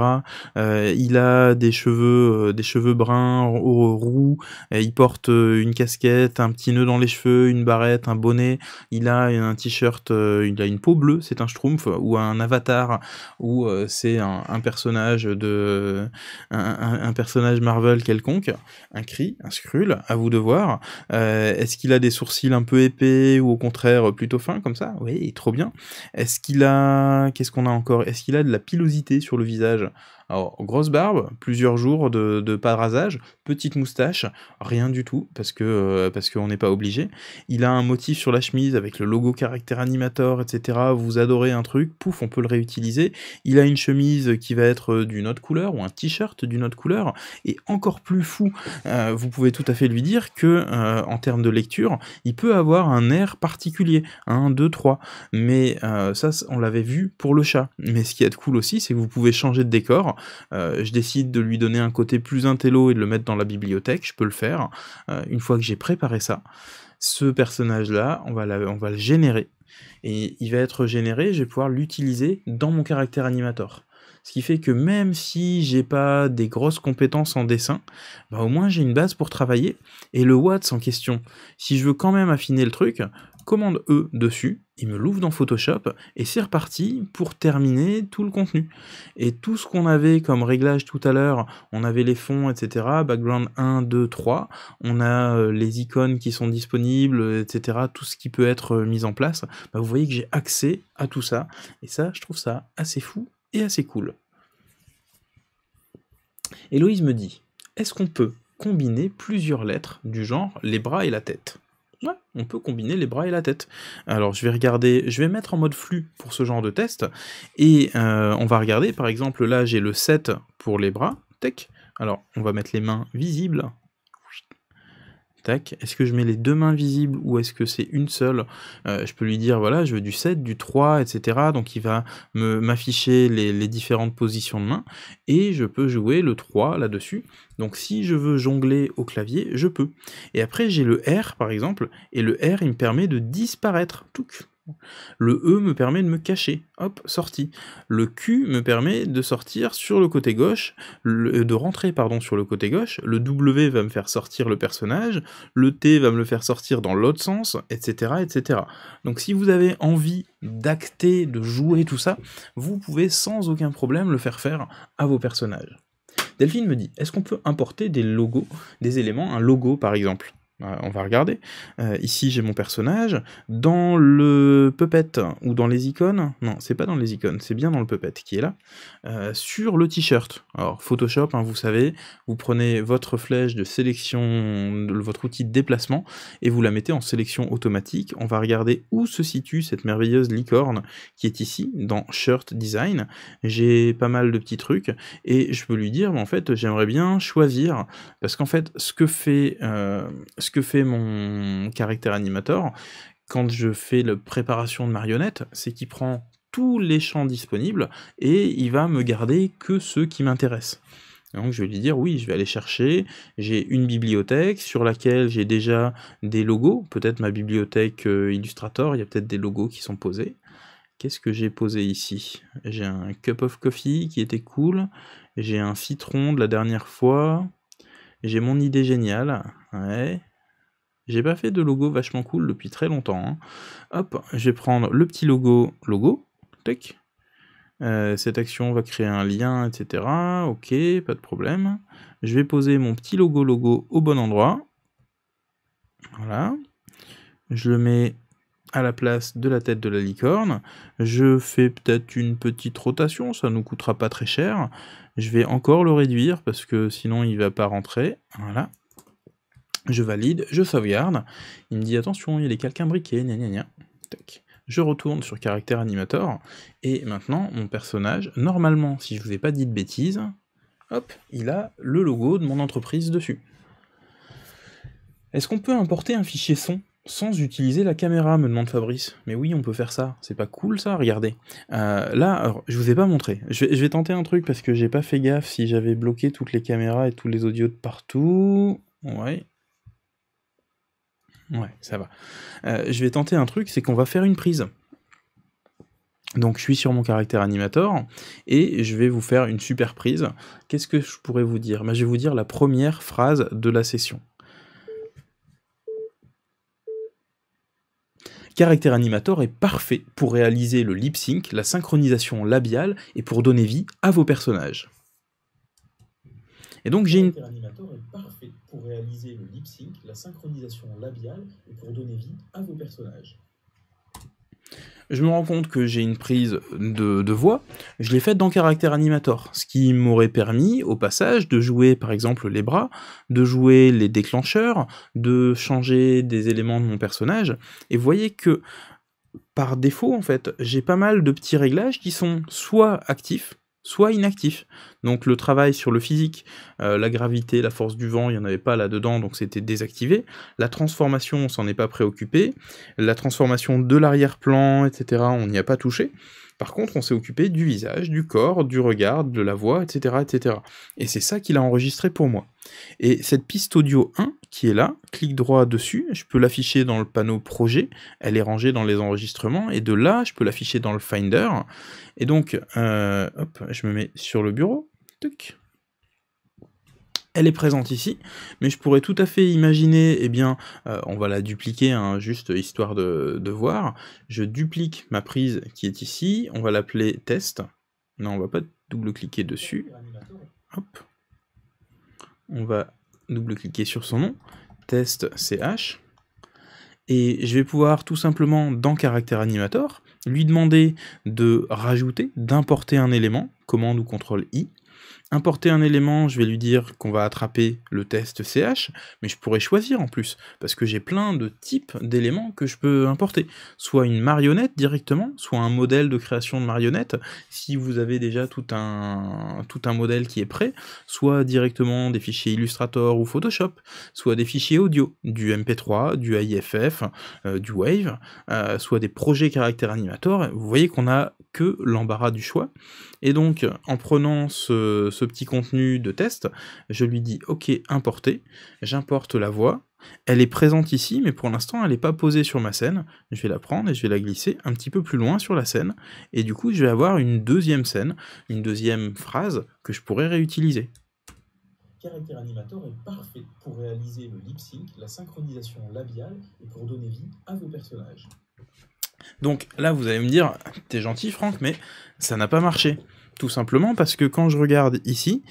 Euh, il a des cheveux, euh, des cheveux bruns, roux. il porte euh, une casquette, un petit nœud dans les cheveux, une barrette, un bonnet. Il a un t-shirt, il a une peau bleue, c'est un schtroumpf ou un avatar ou c'est un, personnage de un, personnage Marvel quelconque. Un cri, un scrull, à vous de voir. Est-ce qu'il a des sourcils un peu épais ou au contraire plutôt fins comme ça? Oui, trop bien. Est-ce qu'il a qu'est-ce qu'on a encore Est-ce qu'il a de la pilosité sur le visage? Alors, grosse barbe, plusieurs jours de, pas de rasage, petite moustache, rien du tout, parce que euh, qu'on n'est pas obligé. Il a un motif sur la chemise avec le logo caractère animator, etc. Vous adorez un truc, pouf, on peut le réutiliser. Il a une chemise qui va être d'une autre couleur, ou un t-shirt d'une autre couleur, et encore plus fou, euh, vous pouvez tout à fait lui dire que, euh, en termes de lecture, il peut avoir un air particulier, 1, 2, 3. Mais ça, on l'avait vu pour le chat mais ce qui est cool aussi, c'est que vous pouvez changer de décor. Euh, je décide de lui donner un côté plus intello et de le mettre dans la bibliothèque, je peux le faire. Euh, une fois que j'ai préparé ça, ce personnage-là, on, va le générer. Et il va être généré, je vais pouvoir l'utiliser dans mon caractère animator. Ce qui fait que même si j'ai pas des grosses compétences en dessin, bah au moins j'ai une base pour travailler. Et le Watts en question, si je veux quand même affiner le truc, commande E dessus, il me l'ouvre dans Photoshop, et c'est reparti pour terminer tout le contenu. Et tout ce qu'on avait comme réglage tout à l'heure, on avait les fonds, etc., background 1, 2, 3, on a euh, les icônes qui sont disponibles, etc., tout ce qui peut être euh, mis en place, bah vous voyez que j'ai accès à tout ça, et ça, je trouve ça assez fou assez cool. Héloïse me dit, est-ce qu'on peut combiner plusieurs lettres du genre les bras et la tête? On peut combiner les bras et la tête. Alors je vais regarder, je vais mettre en mode flux pour ce genre de test, et euh, on va regarder, par exemple là j'ai le 7 pour les bras, tech, alors on va mettre les mains visibles, est-ce que je mets les deux mains visibles ou est-ce que c'est une seule? Euh, Je peux lui dire, voilà, je veux du 7, du 3, etc. Donc il va m'afficher les, différentes positions de main et je peux jouer le 3 là-dessus. Donc si je veux jongler au clavier, je peux. Et après j'ai le R par exemple, et le R il me permet de disparaître. tout le E me permet de me cacher, hop, sorti. Le Q me permet de sortir sur le côté gauche, euh, de rentrer pardon sur le côté gauche, le W va me faire sortir le personnage, le T va me le faire sortir dans l'autre sens, etc., etc. Donc si vous avez envie d'acter, de jouer tout ça, vous pouvez sans aucun problème le faire faire à vos personnages. Delphine me dit, est-ce qu'on peut importer des logos, des éléments, un logo par exemple? On va regarder. Euh, ici, j'ai mon personnage. Dans le puppet, ou dans les icônes, non, c'est pas dans les icônes, c'est bien dans le puppet qui est là, euh, sur le t-shirt. Alors, Photoshop, hein, vous savez, vous prenez votre flèche de sélection, votre outil de déplacement, et vous la mettez en sélection automatique. On va regarder où se situe cette merveilleuse licorne qui est ici, dans Shirt Design. J'ai pas mal de petits trucs, et je peux lui dire, en fait, j'aimerais bien choisir, parce qu'en fait, ce que fait... Euh, ce que fait mon caractère animator, quand je fais la préparation de marionnettes, c'est qu'il prend tous les champs disponibles et il va me garder que ceux qui m'intéressent. Donc je vais lui dire oui, je vais aller chercher, j'ai une bibliothèque sur laquelle j'ai déjà des logos, peut-être ma bibliothèque euh, Illustrator, il y a peut-être des logos qui sont posés. Qu'est-ce que j'ai posé ici? J'ai un cup of coffee qui était cool, j'ai un citron de la dernière fois, j'ai mon idée géniale, ouais, j'ai pas fait de logo vachement cool depuis très longtemps. Hein. Hop, je vais prendre le petit logo, logo, tac. Euh, cette action va créer un lien, etc. Ok, pas de problème. Je vais poser mon petit logo logo au bon endroit. Voilà. Je le mets à la place de la tête de la licorne. Je fais peut-être une petite rotation, ça nous coûtera pas très cher. Je vais encore le réduire parce que sinon il va pas rentrer. Voilà je valide, je sauvegarde, il me dit attention, il des calques imbriqués, gna gna gna. Je retourne sur caractère animator, et maintenant, mon personnage, normalement, si je vous ai pas dit de bêtises, hop, il a le logo de mon entreprise dessus. Est-ce qu'on peut importer un fichier son sans utiliser la caméra, me demande Fabrice. Mais oui, on peut faire ça. C'est pas cool ça Regardez. Euh, là, alors, je vous ai pas montré. Je vais, je vais, tenter un truc parce que j'ai pas fait gaffe si j'avais bloqué toutes les caméras et tous les audios de partout. Ouais, Ouais, ça va. Euh, je vais tenter un truc, c'est qu'on va faire une prise. Donc je suis sur mon caractère animator et je vais vous faire une super prise. Qu'est-ce que je pourrais vous dire? Bah, Je vais vous dire la première phrase de la session. Caractère animator est parfait pour réaliser le lip sync, la synchronisation labiale et pour donner vie à vos personnages. Et donc j'ai une... animator est parfait réaliser le lip sync, la synchronisation labiale et pour donner vie à vos personnages. Je me rends compte que j'ai une prise de, voix, je l'ai faite dans caractère animator, ce qui m'aurait permis au passage de jouer par exemple les bras, de jouer les déclencheurs, de changer des éléments de mon personnage, et vous voyez que par défaut en fait, j'ai pas mal de petits réglages qui sont soit actifs, soit inactif. Donc le travail sur le physique, euh, la gravité, la force du vent, il n'y en avait pas là-dedans, donc c'était désactivé. La transformation, on s'en est pas préoccupé. La transformation de l'arrière-plan, etc., on n'y a pas touché. Par contre, on s'est occupé du visage, du corps, du regard, de la voix, etc. etc. Et c'est ça qu'il a enregistré pour moi. Et cette piste audio 1 qui est là, clic droit dessus, je peux l'afficher dans le panneau projet, elle est rangée dans les enregistrements, et de là, je peux l'afficher dans le Finder. Et donc, euh, hop, je me mets sur le bureau, elle est présente ici, mais je pourrais tout à fait imaginer, eh bien, euh, on va la dupliquer, hein, juste histoire de, voir. Je duplique ma prise qui est ici, on va l'appeler test. Non, on va pas double-cliquer dessus. On va double-cliquer sur son nom, test ch. Et je vais pouvoir tout simplement, dans caractère animator, lui demander de rajouter, d'importer un élément, commande ou contrôle I, Importer un élément, je vais lui dire qu'on va attraper le test CH, mais je pourrais choisir en plus, parce que j'ai plein de types d'éléments que je peux importer. Soit une marionnette directement, soit un modèle de création de marionnette, si vous avez déjà tout un, tout un modèle qui est prêt, soit directement des fichiers Illustrator ou Photoshop, soit des fichiers audio, du MP3, du AIFF, euh, du Wave, euh, soit des projets caractère animator. Vous voyez qu'on a que l'embarras du choix. Et donc, en prenant ce, petit contenu de test, je lui dis OK, importer, j'importe la voix, elle est présente ici, mais pour l'instant, elle n'est pas posée sur ma scène. Je vais la prendre et je vais la glisser un petit peu plus loin sur la scène. Et du coup, je vais avoir une deuxième scène, une deuxième phrase que je pourrais réutiliser. Caractère animator est parfait pour réaliser le lip sync, la synchronisation labiale et pour donner vie à vos personnages. Donc là, vous allez me dire, t'es gentil Franck, mais ça n'a pas marché. Tout simplement parce que quand je regarde ici,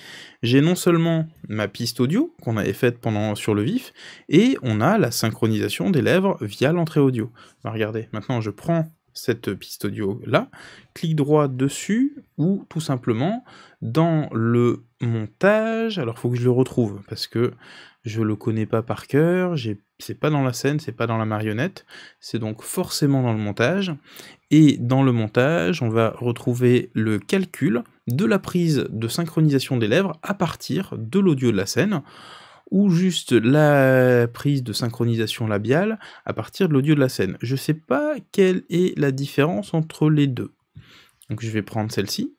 j'ai non seulement ma piste audio qu'on avait faite pendant sur le vif, et on a la synchronisation des lèvres via l'entrée audio. Bah, regardez, maintenant je prends cette piste audio là, clic droit dessus, ou tout simplement dans le montage, alors faut que je le retrouve, parce que je le connais pas par cœur, c'est pas dans la scène, c'est pas dans la marionnette, c'est donc forcément dans le montage. Et dans le montage, on va retrouver le calcul de la prise de synchronisation des lèvres à partir de l'audio de la scène, ou juste la prise de synchronisation labiale à partir de l'audio de la scène. Je sais pas quelle est la différence entre les deux. Donc je vais prendre celle-ci.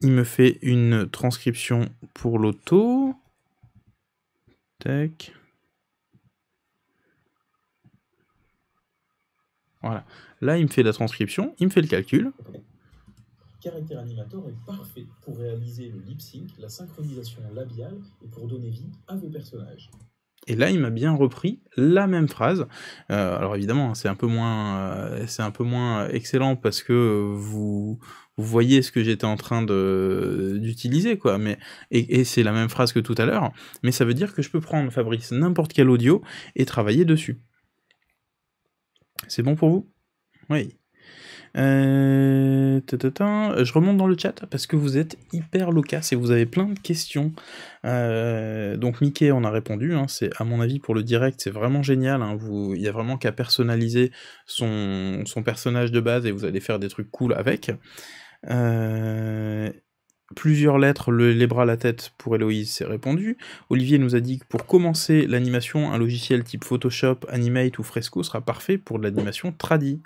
Il me fait une transcription pour l'auto. Tac. Voilà. Là, il me fait la transcription, il me fait le calcul. Caractère animator est parfait pour réaliser le lip sync, la synchronisation labiale et pour donner vie à vos personnages. Et là, il m'a bien repris la même phrase. Euh, alors évidemment, c'est un peu moins, euh, c'est un peu moins excellent parce que vous, voyez ce que j'étais en train d'utiliser, quoi. Mais et c'est la même phrase que tout à l'heure. Mais ça veut dire que je peux prendre Fabrice n'importe quel audio et travailler dessus. C'est bon pour vous? Oui. Euh, je remonte dans le chat parce que vous êtes hyper loquace et vous avez plein de questions. Euh, donc Mickey, on a répondu. Hein, c'est à mon avis pour le direct, c'est vraiment génial. Hein, il y a vraiment qu'à personnaliser son, son, personnage de base et vous allez faire des trucs cool avec. Euh, plusieurs lettres, les bras, la tête pour Héloïse, c'est répondu. Olivier nous a dit que pour commencer l'animation, un logiciel type Photoshop, Animate ou Fresco sera parfait pour l'animation tradi.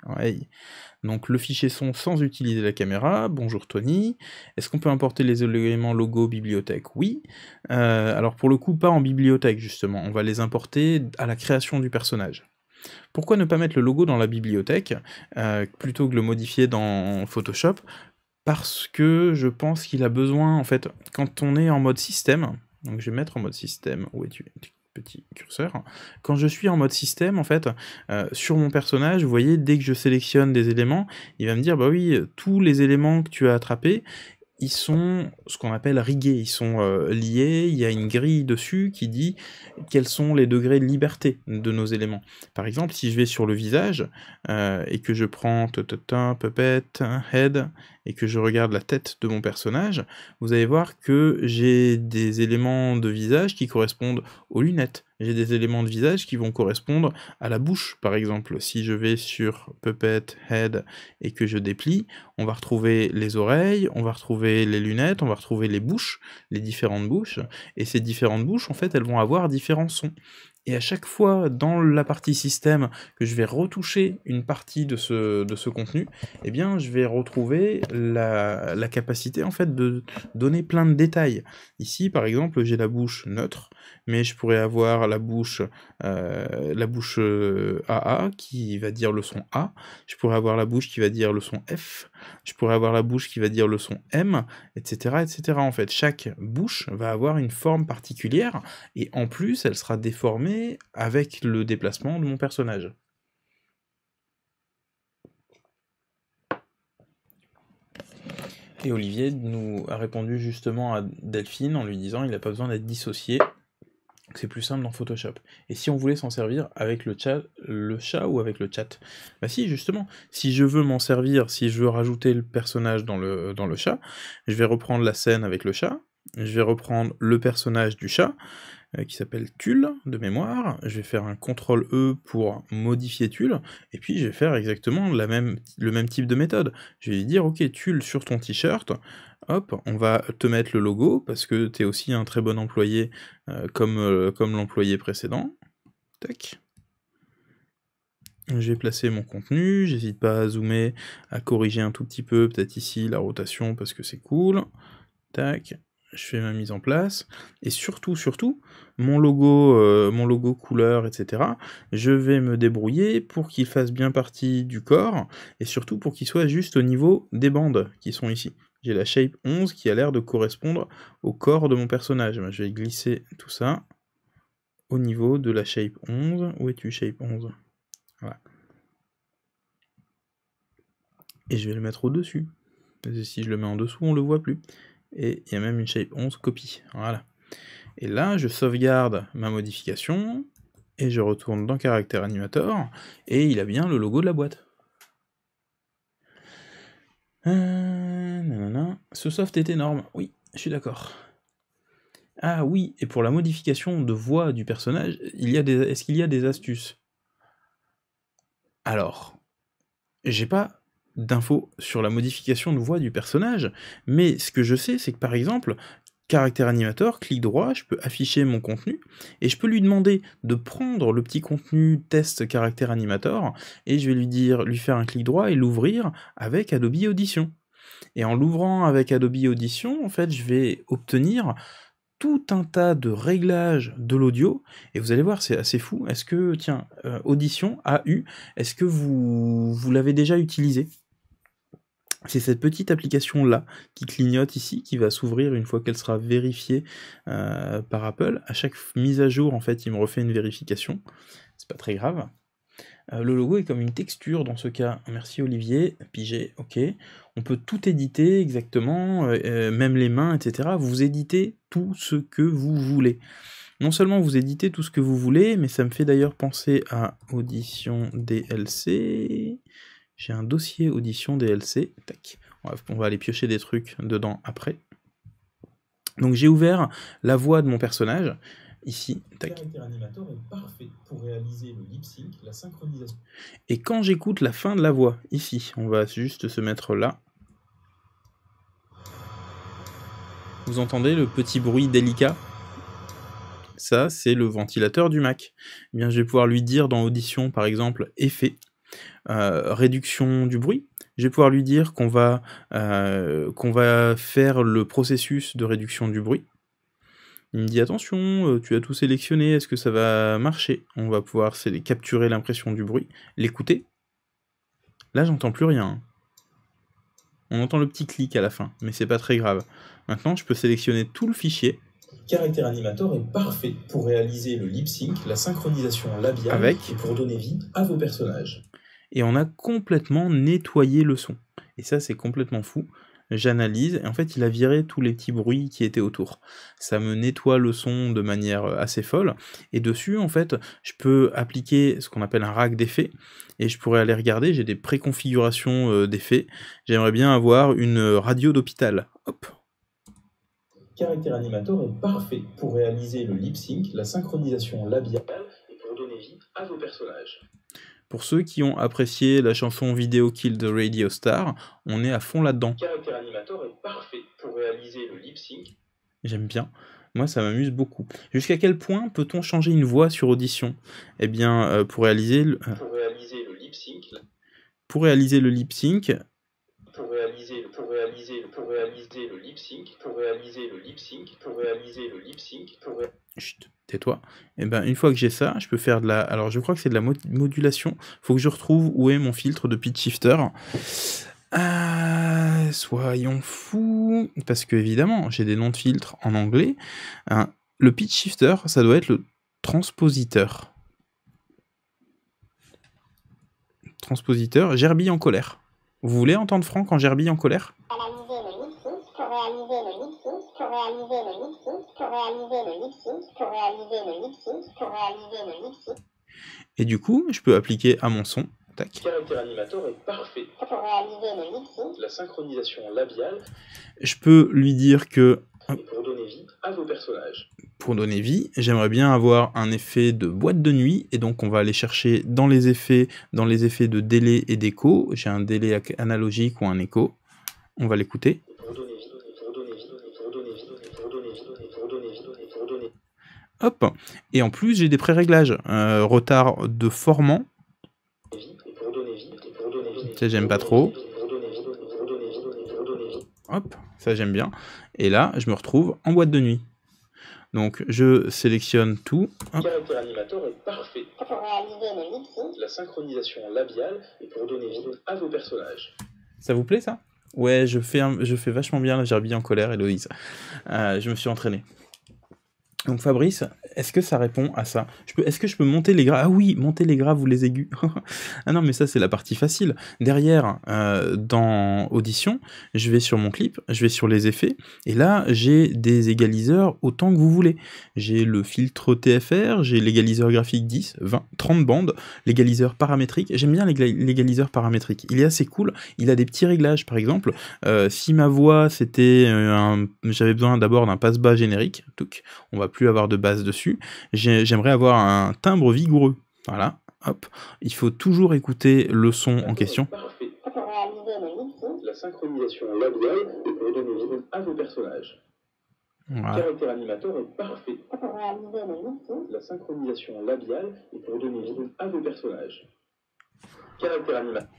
Donc le fichier son sans utiliser la caméra. Bonjour Tony. Est-ce qu'on peut importer les éléments logo bibliothèque? Oui. Euh, alors pour le coup, pas en bibliothèque justement. On va les importer à la création du personnage. Pourquoi ne pas mettre le logo dans la bibliothèque euh, plutôt que le modifier dans Photoshop? Parce que je pense qu'il a besoin, en fait, quand on est en mode système, donc je vais mettre en mode système, où es-tu? Petit curseur. Quand je suis en mode système, en fait, euh, sur mon personnage, vous voyez, dès que je sélectionne des éléments, il va me dire, bah oui, tous les éléments que tu as attrapés, ils sont ce qu'on appelle rigués, ils sont euh, liés, il y a une grille dessus qui dit quels sont les degrés de liberté de nos éléments. Par exemple, si je vais sur le visage euh, et que je prends puppet, head et que je regarde la tête de mon personnage, vous allez voir que j'ai des éléments de visage qui correspondent aux lunettes, j'ai des éléments de visage qui vont correspondre à la bouche, par exemple. Si je vais sur Puppet, Head, et que je déplie, on va retrouver les oreilles, on va retrouver les lunettes, on va retrouver les bouches, les différentes bouches, et ces différentes bouches, en fait, elles vont avoir différents sons. Et à chaque fois, dans la partie système, que je vais retoucher une partie de ce, contenu, eh bien, je vais retrouver la, capacité, en fait, de donner plein de détails. Ici, par exemple, j'ai la bouche neutre, mais je pourrais avoir la bouche, euh, la bouche AA qui va dire le son A, je pourrais avoir la bouche qui va dire le son F, je pourrais avoir la bouche qui va dire le son M, etc., etc. En fait, chaque bouche va avoir une forme particulière, et en plus, elle sera déformée avec le déplacement de mon personnage. Et Olivier nous a répondu justement à Delphine en lui disant il n'a pas besoin d'être dissocié c'est plus simple dans Photoshop. Et si on voulait s'en servir avec le chat, le chat ou avec le chat? Bah si, justement, si je veux m'en servir, si je veux rajouter le personnage dans le, chat, je vais reprendre la scène avec le chat, je vais reprendre le personnage du chat, euh, qui s'appelle Tulle de mémoire, je vais faire un CTRL E pour modifier Tulle, et puis je vais faire exactement le même type de méthode. Je vais lui dire, ok, Tulle sur ton t-shirt, hop, on va te mettre le logo, parce que tu es aussi un très bon employé euh, comme, euh, comme l'employé précédent. Tac. Je vais placer mon contenu, j'hésite pas à zoomer, à corriger un tout petit peu, peut-être ici la rotation parce que c'est cool. Tac, je fais ma mise en place, et surtout, surtout, mon logo, euh, mon logo couleur, etc., je vais me débrouiller pour qu'il fasse bien partie du corps, et surtout pour qu'il soit juste au niveau des bandes qui sont ici j'ai la shape 11 qui a l'air de correspondre au corps de mon personnage. Je vais glisser tout ça au niveau de la shape 11. Où es-tu, shape 11 Voilà. Et je vais le mettre au-dessus. Si je le mets en dessous, on le voit plus. Et il y a même une shape 11 copie. Voilà. Et là, je sauvegarde ma modification, et je retourne dans Caractère Animator, et il a bien le logo de la boîte. Euh, Ce soft est énorme. Oui, je suis d'accord. Ah oui, et pour la modification de voix du personnage, est-ce qu'il y a des astuces? Alors, j'ai pas d'infos sur la modification de voix du personnage, mais ce que je sais, c'est que par exemple, caractère animateur, clic droit, je peux afficher mon contenu, et je peux lui demander de prendre le petit contenu test caractère animateur, et je vais lui dire, lui faire un clic droit et l'ouvrir avec Adobe Audition. Et en l'ouvrant avec Adobe Audition, en fait, je vais obtenir tout un tas de réglages de l'audio, et vous allez voir, c'est assez fou. Est-ce que, tiens, euh, Audition, AU, est-ce que vous, vous l'avez déjà utilisé? C'est cette petite application là qui clignote ici, qui va s'ouvrir une fois qu'elle sera vérifiée euh, par Apple. À chaque mise à jour, en fait, il me refait une vérification. C'est pas très grave. Euh, le logo est comme une texture dans ce cas. Merci Olivier. Pigé, ok. On peut tout éditer exactement, euh, même les mains, etc. Vous éditez tout ce que vous voulez. Non seulement vous éditez tout ce que vous voulez, mais ça me fait d'ailleurs penser à Audition DLC. J'ai un dossier audition DLC. Tac. On va, aller piocher des trucs dedans après. Donc j'ai ouvert la voix de mon personnage. Ici, tac. Et quand j'écoute la fin de la voix, ici, on va juste se mettre là. Vous entendez le petit bruit délicat? Ça, c'est le ventilateur du Mac. Eh bien, je vais pouvoir lui dire dans Audition, par exemple, effet. Euh, réduction du bruit. Je vais pouvoir lui dire qu'on va, euh, qu'on va faire le processus de réduction du bruit. Il me dit attention, euh, tu as tout sélectionné, est-ce que ça va marcher? On va pouvoir capturer l'impression du bruit, l'écouter. Là, j'entends plus rien. On entend le petit clic à la fin, mais c'est pas très grave. Maintenant, je peux sélectionner tout le fichier. Caractère Animator est parfait pour réaliser le lip sync, la synchronisation labiale Avec... et pour donner vie à vos personnages et on a complètement nettoyé le son. Et ça, c'est complètement fou. J'analyse, et en fait, il a viré tous les petits bruits qui étaient autour. Ça me nettoie le son de manière euh, assez folle. Et dessus, en fait, je peux appliquer ce qu'on appelle un rack d'effets, et je pourrais aller regarder, j'ai des préconfigurations euh, d'effets. J'aimerais bien avoir une radio d'hôpital. Hop, Caractère Animator est parfait pour réaliser le lip sync, la synchronisation labiale et pour donner vie à vos personnages. Pour ceux qui ont apprécié la chanson Video Kill de Radio Star, on est à fond là-dedans. Caractère Animator est parfait pour réaliser le lip sync. J'aime bien. Moi, ça m'amuse beaucoup. Jusqu'à quel point peut-on changer une voix sur audition? Eh bien, euh, pour réaliser le, euh, Pour réaliser le lip sync, pour réaliser le lip sync, pour réaliser, pour réaliser, pour réaliser le lip sync, pour réaliser le lip sync, pour réaliser le lip sync, pour ré- Chut, tais-toi. Et ben une fois que j'ai ça, je peux faire de la. Alors je crois que c'est de la mo- modulation. Faut que je retrouve où est mon filtre de pitch shifter. Ah, soyons fous, parce que évidemment j'ai des noms de filtres en anglais. Hein, le pitch shifter, ça doit être le transpositeur. Transpositeur, gerbille en colère. Vous voulez entendre Franck en gerbille en colère? Et du coup, je peux appliquer à mon son. Tac. caractère animateur est parfait. La synchronisation labiale Je peux lui dire que pour donner vie à vos personnages. pour donner vie, j'aimerais bien avoir un effet de boîte de nuit, et donc on va aller chercher dans les effets, dans les effets de délai et d'écho. J'ai un délai analogique ou un écho. On va l'écouter. Et pour donner vie, et pour donner vie, et pour donner vie, et pour donner vie, et pour donner vie, et pour donner Hop. Et en plus, j'ai des pré-réglages. Euh, retard de formant. Ça, j'aime pas trop. Hop. Ça, j'aime bien. Et là, je me retrouve en boîte de nuit. Donc, je sélectionne tout. Hop. Caractère animateur est parfait. La synchronisation labiale est pour donner vie à vos personnages. Ça vous plaît, ça? Ouais, je fais, un- je fais vachement bien la gerbille en colère, Héloïse. Euh, je me suis entraîné. Donc Fabrice, est-ce que ça répond à ça? Est-ce que je peux monter les graves Ah oui, monter les graves ou les aigus? ah non, mais ça c'est la partie facile. Derrière, euh, dans Audition, je vais sur mon clip, je vais sur les effets, et là j'ai des égaliseurs autant que vous voulez. J'ai le filtre TFR, j'ai l'égaliseur graphique 10, 20, 30 bandes, l'égaliseur paramétrique. J'aime bien l'égaliseur paramétrique. Il est assez cool. Il a des petits réglages, par exemple. euh, si ma voix c'était euh, un... J'avais besoin d'abord d'un passe-bas générique, on va plus avoir de basse dessus. J'ai- J'aimerais avoir un timbre vigoureux. Voilà, hop. Il faut toujours écouter le son en question. La synchronisation labiale est pour donner vie à vos personnages. Voilà. Caractère animateur est parfait. La synchronisation labiale est pour donner vie à vos personnages. Caractère animateur.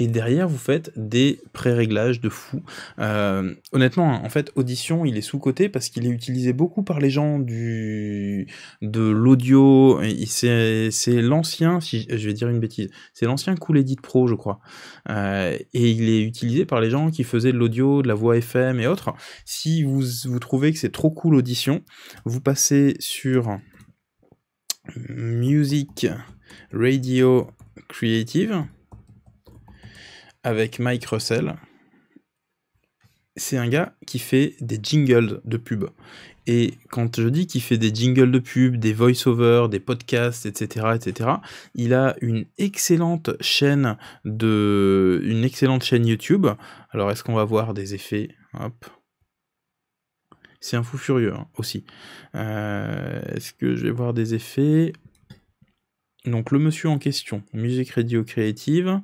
Et derrière, vous faites des pré-réglages de fou. Euh, honnêtement, en fait, Audition, il est sous-coté parce qu'il est utilisé beaucoup par les gens du de l'audio. C'est l'ancien, si je vais dire une bêtise, c'est l'ancien Cool Edit Pro, je crois. Euh, et il est utilisé par les gens qui faisaient de l'audio, de la voix FM et autres. Si vous, vous trouvez que c'est trop cool Audition, vous passez sur Music Radio Creative avec Mike Russell. C'est un gars qui fait des jingles de pub. Et quand je dis qu'il fait des jingles de pub, des voice-over, des podcasts, etc., etc., il a une excellente chaîne de, une excellente chaîne YouTube. Alors, est-ce qu'on va voir des effets? Hop. C'est un fou furieux hein, aussi. Euh, est-ce que je vais voir des effets? Donc, le monsieur en question, Music Radio Creative.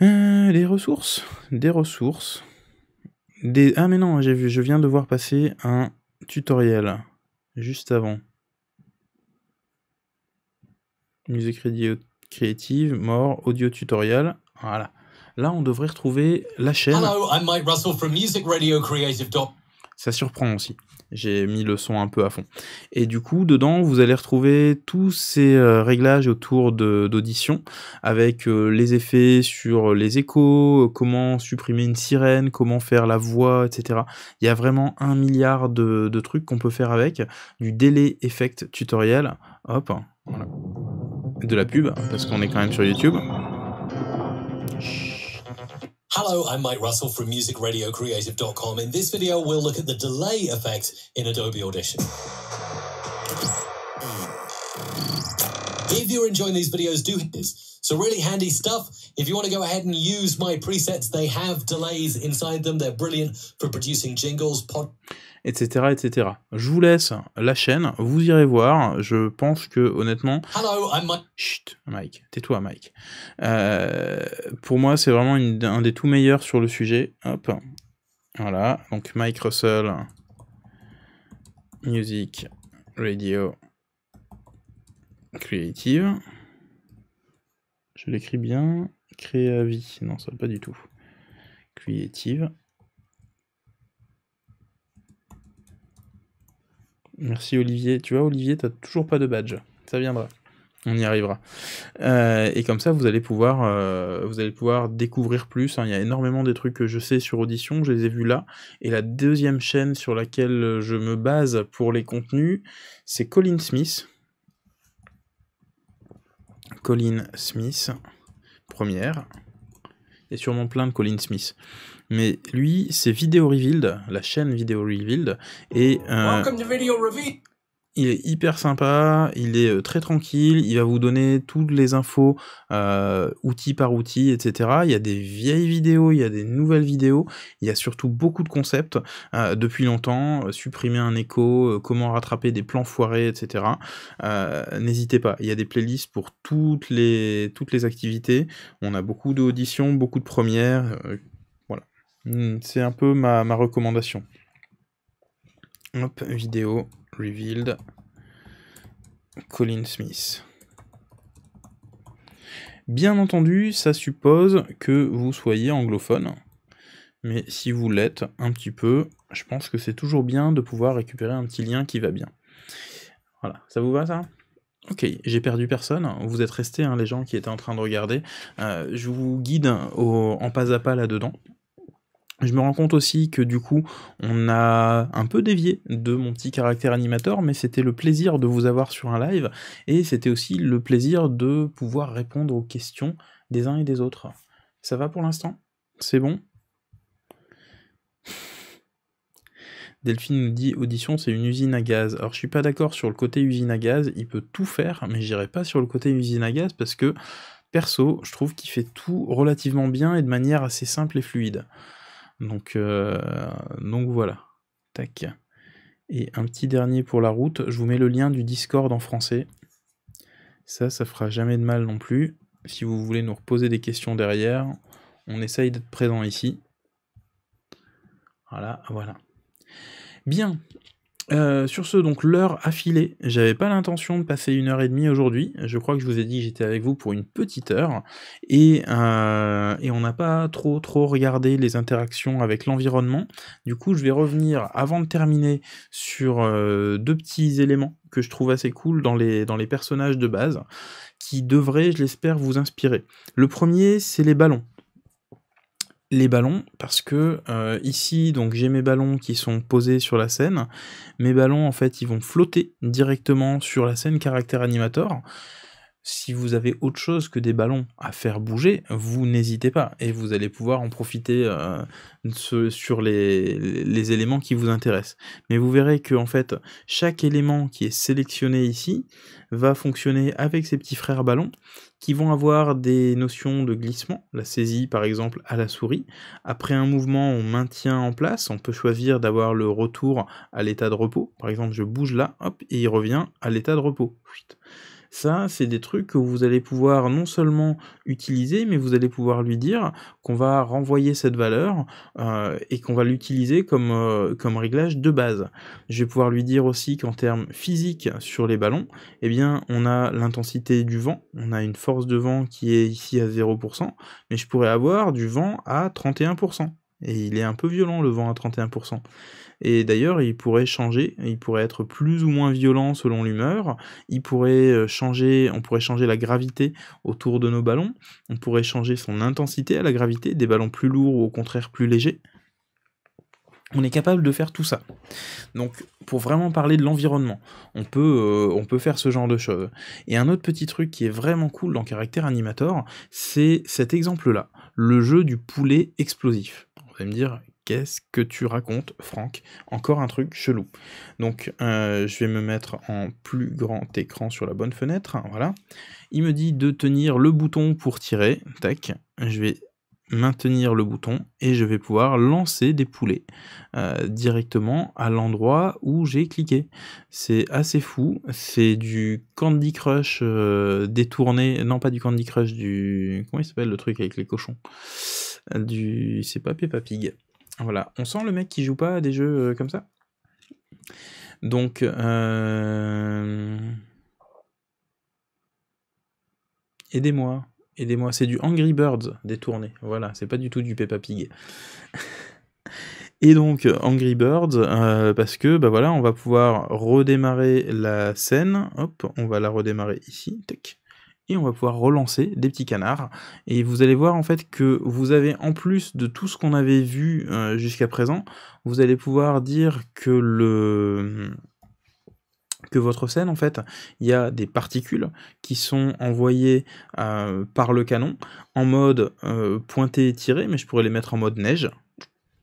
Euh, les ressources Des ressources. Des... Ah mais non, j'ai vu, je viens de voir passer un tutoriel juste avant. Music Radio Creative, mort, audio tutoriel. Voilà. Là, on devrait retrouver la chaîne. Hello, I'm Mike Russell from. Ça surprend aussi. J'ai mis le son un peu à fond. Et du coup, dedans, vous allez retrouver tous ces euh, réglages autour d'audition, avec euh, les effets sur les échos, euh, comment supprimer une sirène, comment faire la voix, etc. Il y a vraiment un milliard de, de trucs qu'on peut faire avec. Du délai effect tutoriel. Hop. Voilà. De la pub, parce qu'on est quand même sur YouTube. Hello, I'm Mike Russell from musicradiocreative.com. In this video, we'll look at the delay effect in Adobe Audition. If you're enjoying these videos, do hit this. So really handy stuff. If you want to go ahead and use my presets, they have delays inside them. They're brilliant for producing jingles, pod etc., etc. Je vous laisse la chaîne, vous irez voir. Je pense que honnêtement, Hello, I'm Mike. Chut, Mike, tais-toi, Mike. Euh, pour moi, c'est vraiment une- un des tout meilleurs sur le sujet. Hop. Voilà, donc Mike Russell, Music, Radio, Creative. Je l'écris bien. Créavi. Non, ça va pas du tout. Creative. Merci Olivier. Tu vois, Olivier, t'as toujours pas de badge. Ça viendra. On y arrivera. Euh, et comme ça, vous allez pouvoir, euh, vous allez pouvoir découvrir plus. hein. Il y a énormément des trucs que je sais sur Audition, je les ai vus là. Et la deuxième chaîne sur laquelle je me base pour les contenus, c'est Colin Smith. Colin Smith, première. Il y a sûrement plein de Colin Smith. Mais lui, c'est Video Revealed, la chaîne Video Revealed. Et euh, Welcome to Video Reveal. il est hyper sympa, il est euh, très tranquille, il va vous donner toutes les infos, euh, outil par outil, etc. Il y a des vieilles vidéos, il y a des nouvelles vidéos, il y a surtout beaucoup de concepts euh, depuis longtemps, euh, supprimer un écho, comment rattraper des plans foirés, etc. N'hésitez pas, il y a des playlists pour toutes les, toutes les activités, on a beaucoup d'auditions, beaucoup de premières, Hmm, C'est un peu ma, ma recommandation. Hop, vidéo, revealed. Colin Smith. Bien entendu, ça suppose que vous soyez anglophone. Mais si vous l'êtes un petit peu, je pense que c'est toujours bien de pouvoir récupérer un petit lien qui va bien. Voilà, ça vous va ça? Ok, j'ai perdu personne. Vous êtes restés, hein, les gens qui étaient en train de regarder. Euh, je vous guide en pas à pas là-dedans. Je me rends compte aussi que du coup, on a un peu dévié de mon petit caractère animateur, mais c'était le plaisir de vous avoir sur un live, et c'était aussi le plaisir de pouvoir répondre aux questions des uns et des autres. Ça va pour l'instant? C'est bon? Delphine nous dit audition c'est une usine à gaz. Alors je suis pas d'accord sur le côté usine à gaz, il peut tout faire, mais j'irai pas sur le côté usine à gaz parce que perso, je trouve qu'il fait tout relativement bien et de manière assez simple et fluide. Donc, euh, donc voilà. Tac. Et un petit dernier pour la route, je vous mets le lien du Discord en français. Ça, ça fera jamais de mal non plus. Si vous voulez nous reposer des questions derrière, on essaye d'être présent ici. Voilà, voilà. Bien. Euh, sur ce, donc l'heure a filé. J'avais pas l'intention de passer une heure et demie aujourd'hui. Je crois que je vous ai dit que j'étais avec vous pour une petite heure. Et, euh, on n'a pas trop trop regardé les interactions avec l'environnement. Du coup, je vais revenir avant de terminer sur euh, deux petits éléments que je trouve assez cool dans les personnages de base, qui devraient, je l'espère, vous inspirer. Le premier, c'est les ballons les ballons parce que euh, ici donc j'ai mes ballons qui sont posés sur la scène. Mes ballons en fait ils vont flotter directement sur la scène caractère animator si vous avez autre chose que des ballons à faire bouger, vous n'hésitez pas et vous allez pouvoir en profiter euh, sur les, les éléments qui vous intéressent. Mais vous verrez que en fait, chaque élément qui est sélectionné ici va fonctionner avec ses petits frères ballons qui vont avoir des notions de glissement, la saisie par exemple à la souris. Après un mouvement, on maintient en place, on peut choisir d'avoir le retour à l'état de repos. Par exemple, je bouge là, hop, et il revient à l'état de repos. Ça, c'est des trucs que vous allez pouvoir non seulement utiliser, mais vous allez pouvoir lui dire qu'on va renvoyer cette valeur euh, et qu'on va l'utiliser comme, euh, comme réglage de base. Je vais pouvoir lui dire aussi qu'en termes physiques sur les ballons, eh bien, on a l'intensité du vent, on a une force de vent qui est ici à 0%, mais je pourrais avoir du vent à 31%. Et il est un peu violent le vent à 31%. Et d'ailleurs, il pourrait changer, il pourrait être plus ou moins violent selon l'humeur, il pourrait euh, changer, on pourrait changer la gravité autour de nos ballons, on pourrait changer son intensité à la gravité, des ballons plus lourds ou au contraire plus légers. On est capable de faire tout ça. Donc, pour vraiment parler de l'environnement, on peut, euh, on peut faire ce genre de choses. Et un autre petit truc qui est vraiment cool dans Caractère Animator, c'est cet exemple-là, le jeu du poulet explosif. Me dire, qu'est-ce que tu racontes, Franck? Encore un truc chelou. Donc, euh, je vais me mettre en plus grand écran sur la bonne fenêtre. Voilà. Il me dit de tenir le bouton pour tirer. Tac. Je vais maintenir le bouton et je vais pouvoir lancer des poulets euh, directement à l'endroit où j'ai cliqué. C'est assez fou, c'est du Candy Crush euh, détourné, non pas du Candy Crush, du... Comment il s'appelle le truc avec les cochons? Du... C'est pas Peppa Pig. Voilà, on sent le mec qui joue pas à des jeux euh, comme ça? Donc, euh, aidez-moi, aidez-moi. C'est du Angry Birds détourné. Voilà, c'est pas du tout du Peppa Pig. Et donc Angry Birds, euh, parce que bah voilà, on va pouvoir redémarrer la scène. Hop, on va la redémarrer ici. Tac on va pouvoir relancer des petits canards. Et vous allez voir en fait que vous avez en plus de tout ce qu'on avait vu euh, jusqu'à présent, vous allez pouvoir dire que le que votre scène en fait, il y a des particules qui sont envoyées euh, par le canon en mode euh, pointé et tiré, mais je pourrais les mettre en mode neige.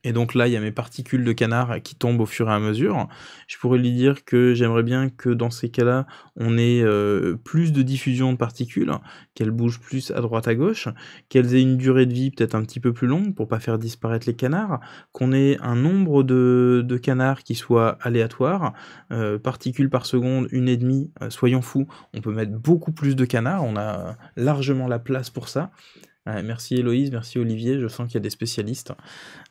Et donc là, il y a mes particules de canard qui tombent au fur et à mesure. Je pourrais lui dire que j'aimerais bien que dans ces cas-là, on ait euh, plus de diffusion de particules, qu'elles bougent plus à droite à gauche, qu'elles aient une durée de vie peut-être un petit peu plus longue pour pas faire disparaître les canards, qu'on ait un nombre de, canards qui soit aléatoire, euh, particules par seconde, une et demie, euh, soyons fous, on peut mettre beaucoup plus de canards, on a largement la place pour ça merci Héloïse, merci Olivier, je sens qu'il y a des spécialistes.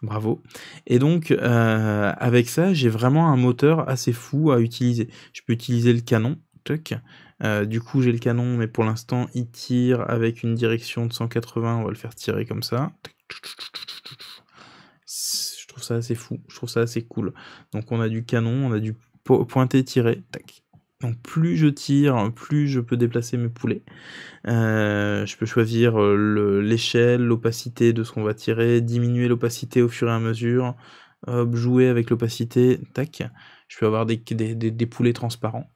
Bravo. Et donc, euh, avec ça, j'ai vraiment un moteur assez fou à utiliser. Je peux utiliser le canon, euh, du coup, j'ai le canon, mais pour l'instant, il tire avec une direction de 180. On va le faire tirer comme ça. Je trouve ça assez fou. Je trouve ça assez cool. Donc, on a du canon, on a du pointer, tirer. Tac. Donc plus je tire, plus je peux déplacer mes poulets. Euh, je peux choisir euh, l'échelle, l'opacité de ce qu'on va tirer, diminuer l'opacité au fur et à mesure, jouer avec l'opacité, tac. Je peux avoir des, poulets transparents.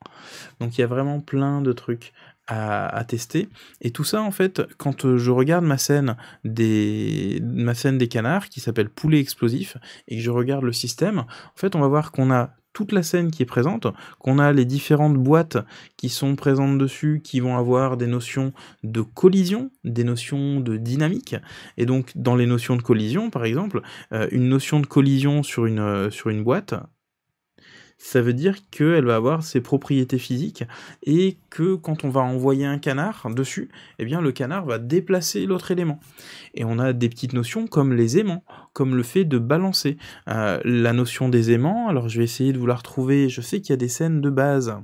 Donc il y a vraiment plein de trucs à, tester. Et tout ça, en fait, quand je regarde ma scène des, ma scène des canards, qui s'appelle poulet explosif, et que je regarde le système, en fait, on va voir qu'on a toute la scène qui est présente, qu'on a les différentes boîtes qui sont présentes dessus, qui vont avoir des notions de collision, des notions de dynamique. Et donc, dans les notions de collision, par exemple, euh, une notion de collision sur une, euh, sur une boîte, ça veut dire qu'elle va avoir ses propriétés physiques et que quand on va envoyer un canard dessus, eh bien le canard va déplacer l'autre élément. Et on a des petites notions comme les aimants, comme le fait de balancer. Euh, la notion des aimants, alors je vais essayer de vous la retrouver, je sais qu'il y a des scènes de base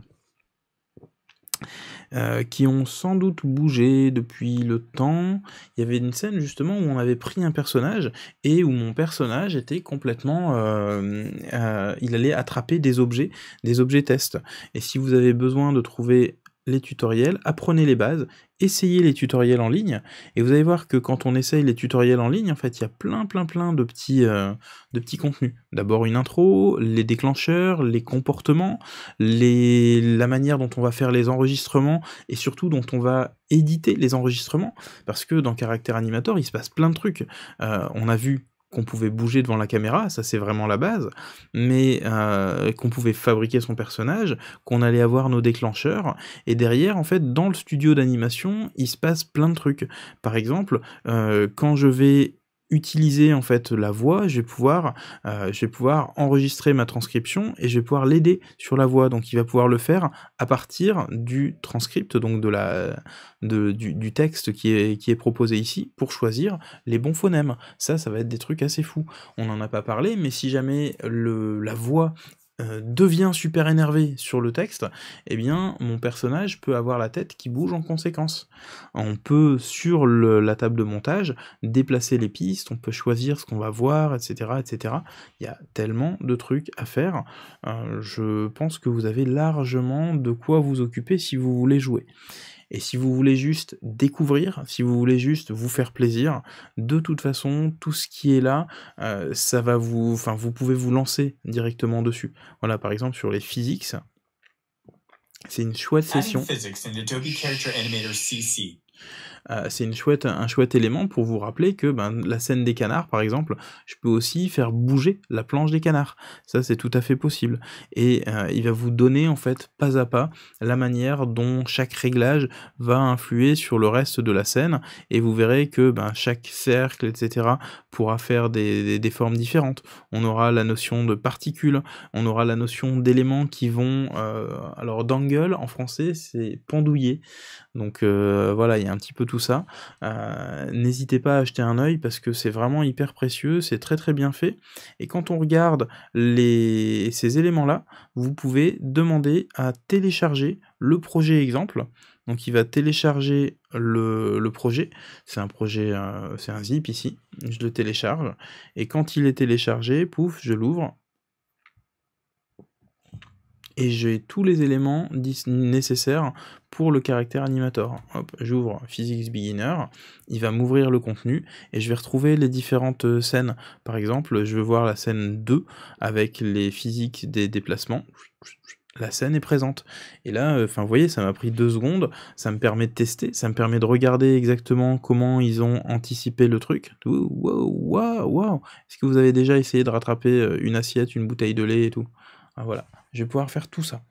euh, qui ont sans doute bougé depuis le temps. Il y avait une scène justement où on avait pris un personnage et où mon personnage était complètement... Euh, euh, il allait attraper des objets, des objets tests. Et si vous avez besoin de trouver les tutoriels, apprenez les bases, essayez les tutoriels en ligne, et vous allez voir que quand on essaye les tutoriels en ligne, en fait, il y a plein, plein, plein de petits, euh, de petits contenus. D'abord une intro, les déclencheurs, les comportements, la manière dont on va faire les enregistrements, et surtout dont on va éditer les enregistrements, parce que dans Caractère Animator, il se passe plein de trucs. Euh, on a vu qu'on pouvait bouger devant la caméra, ça c'est vraiment la base, mais euh, qu'on pouvait fabriquer son personnage, qu'on allait avoir nos déclencheurs, et derrière, en fait, dans le studio d'animation, il se passe plein de trucs. Par exemple, euh, quand je vais utiliser en fait la voix, je vais pouvoir, euh, pouvoir enregistrer ma transcription et je vais pouvoir l'aider sur la voix. Donc il va pouvoir le faire à partir du transcript, donc de la, de, du, du, texte qui est, qui est proposé ici pour choisir les bons phonèmes. Ça, ça va être des trucs assez fous. On n'en a pas parlé, mais si jamais le, la voix euh, devient super énervé sur le texte, eh bien mon personnage peut avoir la tête qui bouge en conséquence. On peut sur la table de montage déplacer les pistes, on peut choisir ce qu'on va voir, etc., etc. Il y a tellement de trucs à faire. Euh, je pense que vous avez largement de quoi vous occuper si vous voulez jouer. Et si vous voulez juste découvrir, si vous voulez juste vous faire plaisir, de toute façon, tout ce qui est là, euh, ça va vous, enfin, vous pouvez vous lancer directement dessus. Voilà, par exemple sur les physics, c'est une chouette session. Euh, c'est une chouette, un chouette élément pour vous rappeler que ben, la scène des canards, par exemple, je peux aussi faire bouger la planche des canards. Ça, c'est tout à fait possible. Et euh, il va vous donner, en fait, pas à pas, la manière dont chaque réglage va influer sur le reste de la scène. Et vous verrez que ben, chaque cercle, etc., pourra faire des, des, formes différentes. On aura la notion de particules, on aura la notion d'éléments qui vont... Euh, alors, d'angle, en français, c'est pendouiller. Donc voilà, il y a un petit peu tout ça, euh, n'hésitez pas à acheter un œil parce que c'est vraiment hyper précieux, c'est très très bien fait. Et quand on regarde les... ces éléments-là, vous pouvez demander à télécharger le projet exemple. Donc il va télécharger le, projet. C'est un projet, euh, c'est un zip ici. Je le télécharge. Et quand il est téléchargé, pouf, je l'ouvre et j'ai tous les éléments nécessaires pour le caractère animator. Hop, j'ouvre Physics Beginner, il va m'ouvrir le contenu et je vais retrouver les différentes euh, scènes. Par exemple, je vais voir la scène 2 avec les physiques des déplacements. La scène est présente. Et là, euh, vous voyez, ça m'a pris deux secondes. Ça me permet de tester, ça me permet de regarder exactement comment ils ont anticipé le truc. Waouh, waouh, waouh. Est-ce que vous avez déjà essayé de rattraper euh, une assiette, une bouteille de lait et tout? Ah, Voilà je vais pouvoir faire tout ça.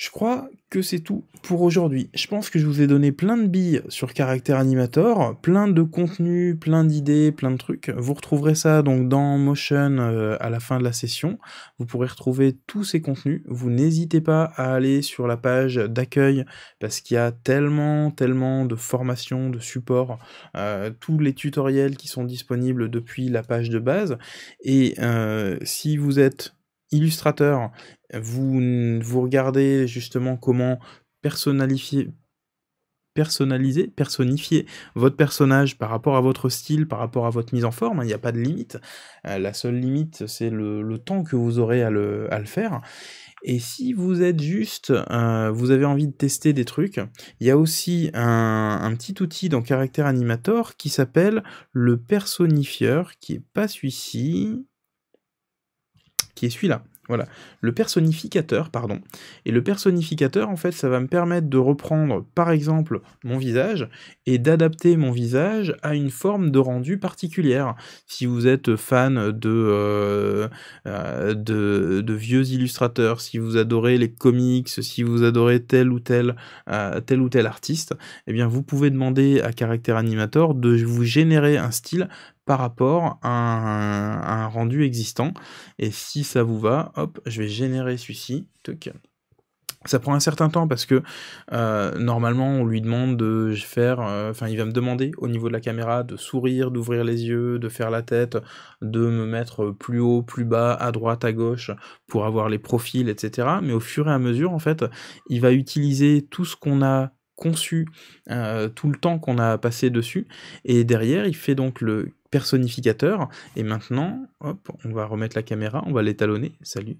Je crois que c'est tout pour aujourd'hui. Je pense que je vous ai donné plein de billes sur Caractère Animator, plein de contenus, plein d'idées, plein de trucs. Vous retrouverez ça donc dans Motion euh, à la fin de la session. Vous pourrez retrouver tous ces contenus. Vous n'hésitez pas à aller sur la page d'accueil parce qu'il y a tellement, tellement de formations, de supports, euh, tous les tutoriels qui sont disponibles depuis la page de base. Et euh, si vous êtes illustrateur, vous, regardez justement comment personnaliser, personnifier votre personnage par rapport à votre style, par rapport à votre mise en forme, hein, il n'y a pas de limite. Euh, la seule limite, c'est le, temps que vous aurez à le, faire. Et si vous êtes juste, euh, vous avez envie de tester des trucs, il y a aussi un, un petit outil dans Caractère Animator qui s'appelle le personnifieur, qui est pas celui-ci, qui est celui-là. Voilà, le personnificateur, pardon. Et le personnificateur, en fait, ça va me permettre de reprendre, par exemple, mon visage et d'adapter mon visage à une forme de rendu particulière. Si vous êtes fan de, euh, euh, vieux illustrateurs, si vous adorez les comics, si vous adorez tel ou tel, euh, tel ou tel artiste, eh bien, vous pouvez demander à Caractère Animator de vous générer un style par rapport à un, rendu existant. Et si ça vous va, hop, je vais générer celui-ci. Ça prend un certain temps parce que euh, normalement on lui demande de faire, euh, enfin il va me demander au niveau de la caméra de sourire, d'ouvrir les yeux, de faire la tête, de me mettre plus haut, plus bas, à droite, à gauche pour avoir les profils, etc. Mais au fur et à mesure en fait, il va utiliser tout ce qu'on a conçu, euh, tout le temps qu'on a passé dessus, et derrière il fait donc le personnificateur. Et maintenant, hop, on va remettre la caméra, on va l'étalonner. Salut.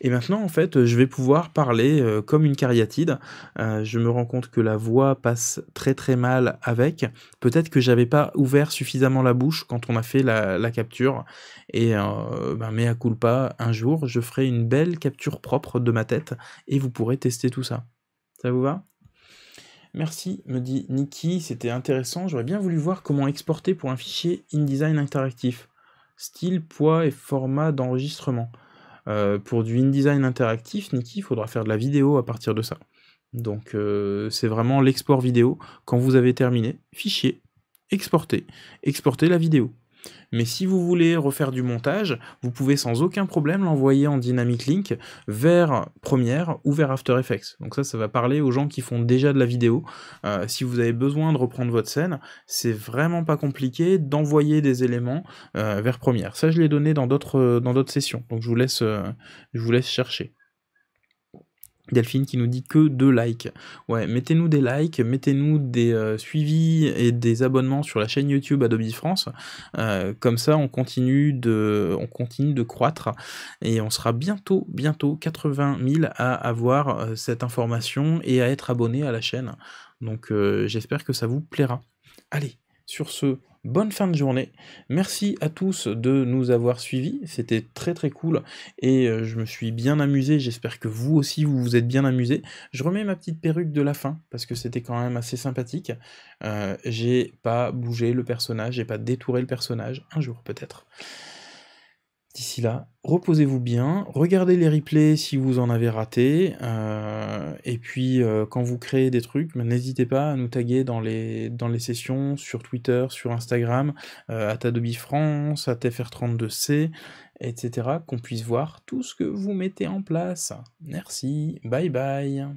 Et maintenant, en fait, je vais pouvoir parler euh, comme une cariatide. Euh, je me rends compte que la voix passe très très mal avec. Peut-être que j'avais pas ouvert suffisamment la bouche quand on a fait la, capture. Et euh, ben, mea culpa, un jour, je ferai une belle capture propre de ma tête et vous pourrez tester tout ça. Ça vous va? Merci, me dit Niki, c'était intéressant. J'aurais bien voulu voir comment exporter pour un fichier InDesign interactif. Style, poids et format d'enregistrement. Euh, pour du InDesign interactif, Niki, il faudra faire de la vidéo à partir de ça. Donc euh, c'est vraiment l'export vidéo. Quand vous avez terminé, fichier, exporter, exporter la vidéo. Mais si vous voulez refaire du montage, vous pouvez sans aucun problème l'envoyer en Dynamic Link vers Premiere ou vers After Effects. Donc ça, ça va parler aux gens qui font déjà de la vidéo. Euh, si vous avez besoin de reprendre votre scène, c'est vraiment pas compliqué d'envoyer des éléments euh, vers Premiere. Ça, je l'ai donné dans d'autres sessions. Donc je vous laisse euh, je vous laisse chercher. Delphine qui nous dit que deux likes. Ouais, mettez-nous des likes, mettez-nous des euh, suivis et des abonnements sur la chaîne YouTube Adobe France. Euh, comme ça, on continue de, on continue de croître et on sera bientôt, bientôt 80 000 à avoir euh, cette information et à être abonné à la chaîne. Donc, j'espère que ça vous plaira. Allez, sur ce, bonne fin de journée. Merci à tous de nous avoir suivis, c'était très très cool et euh, je me suis bien amusé, j'espère que vous aussi vous vous êtes bien amusé. Je remets ma petite perruque de la fin parce que c'était quand même assez sympathique. Euh, j'ai pas bougé le personnage, j'ai pas détouré le personnage, un jour peut-être. D'ici là, reposez-vous bien, regardez les replays si vous en avez raté, euh, et puis euh, quand vous créez des trucs, ben, n'hésitez pas à nous taguer dans les, sessions sur Twitter, sur Instagram, euh, à Adobe France, à TFR32C, etc., qu'on puisse voir tout ce que vous mettez en place. Merci, bye bye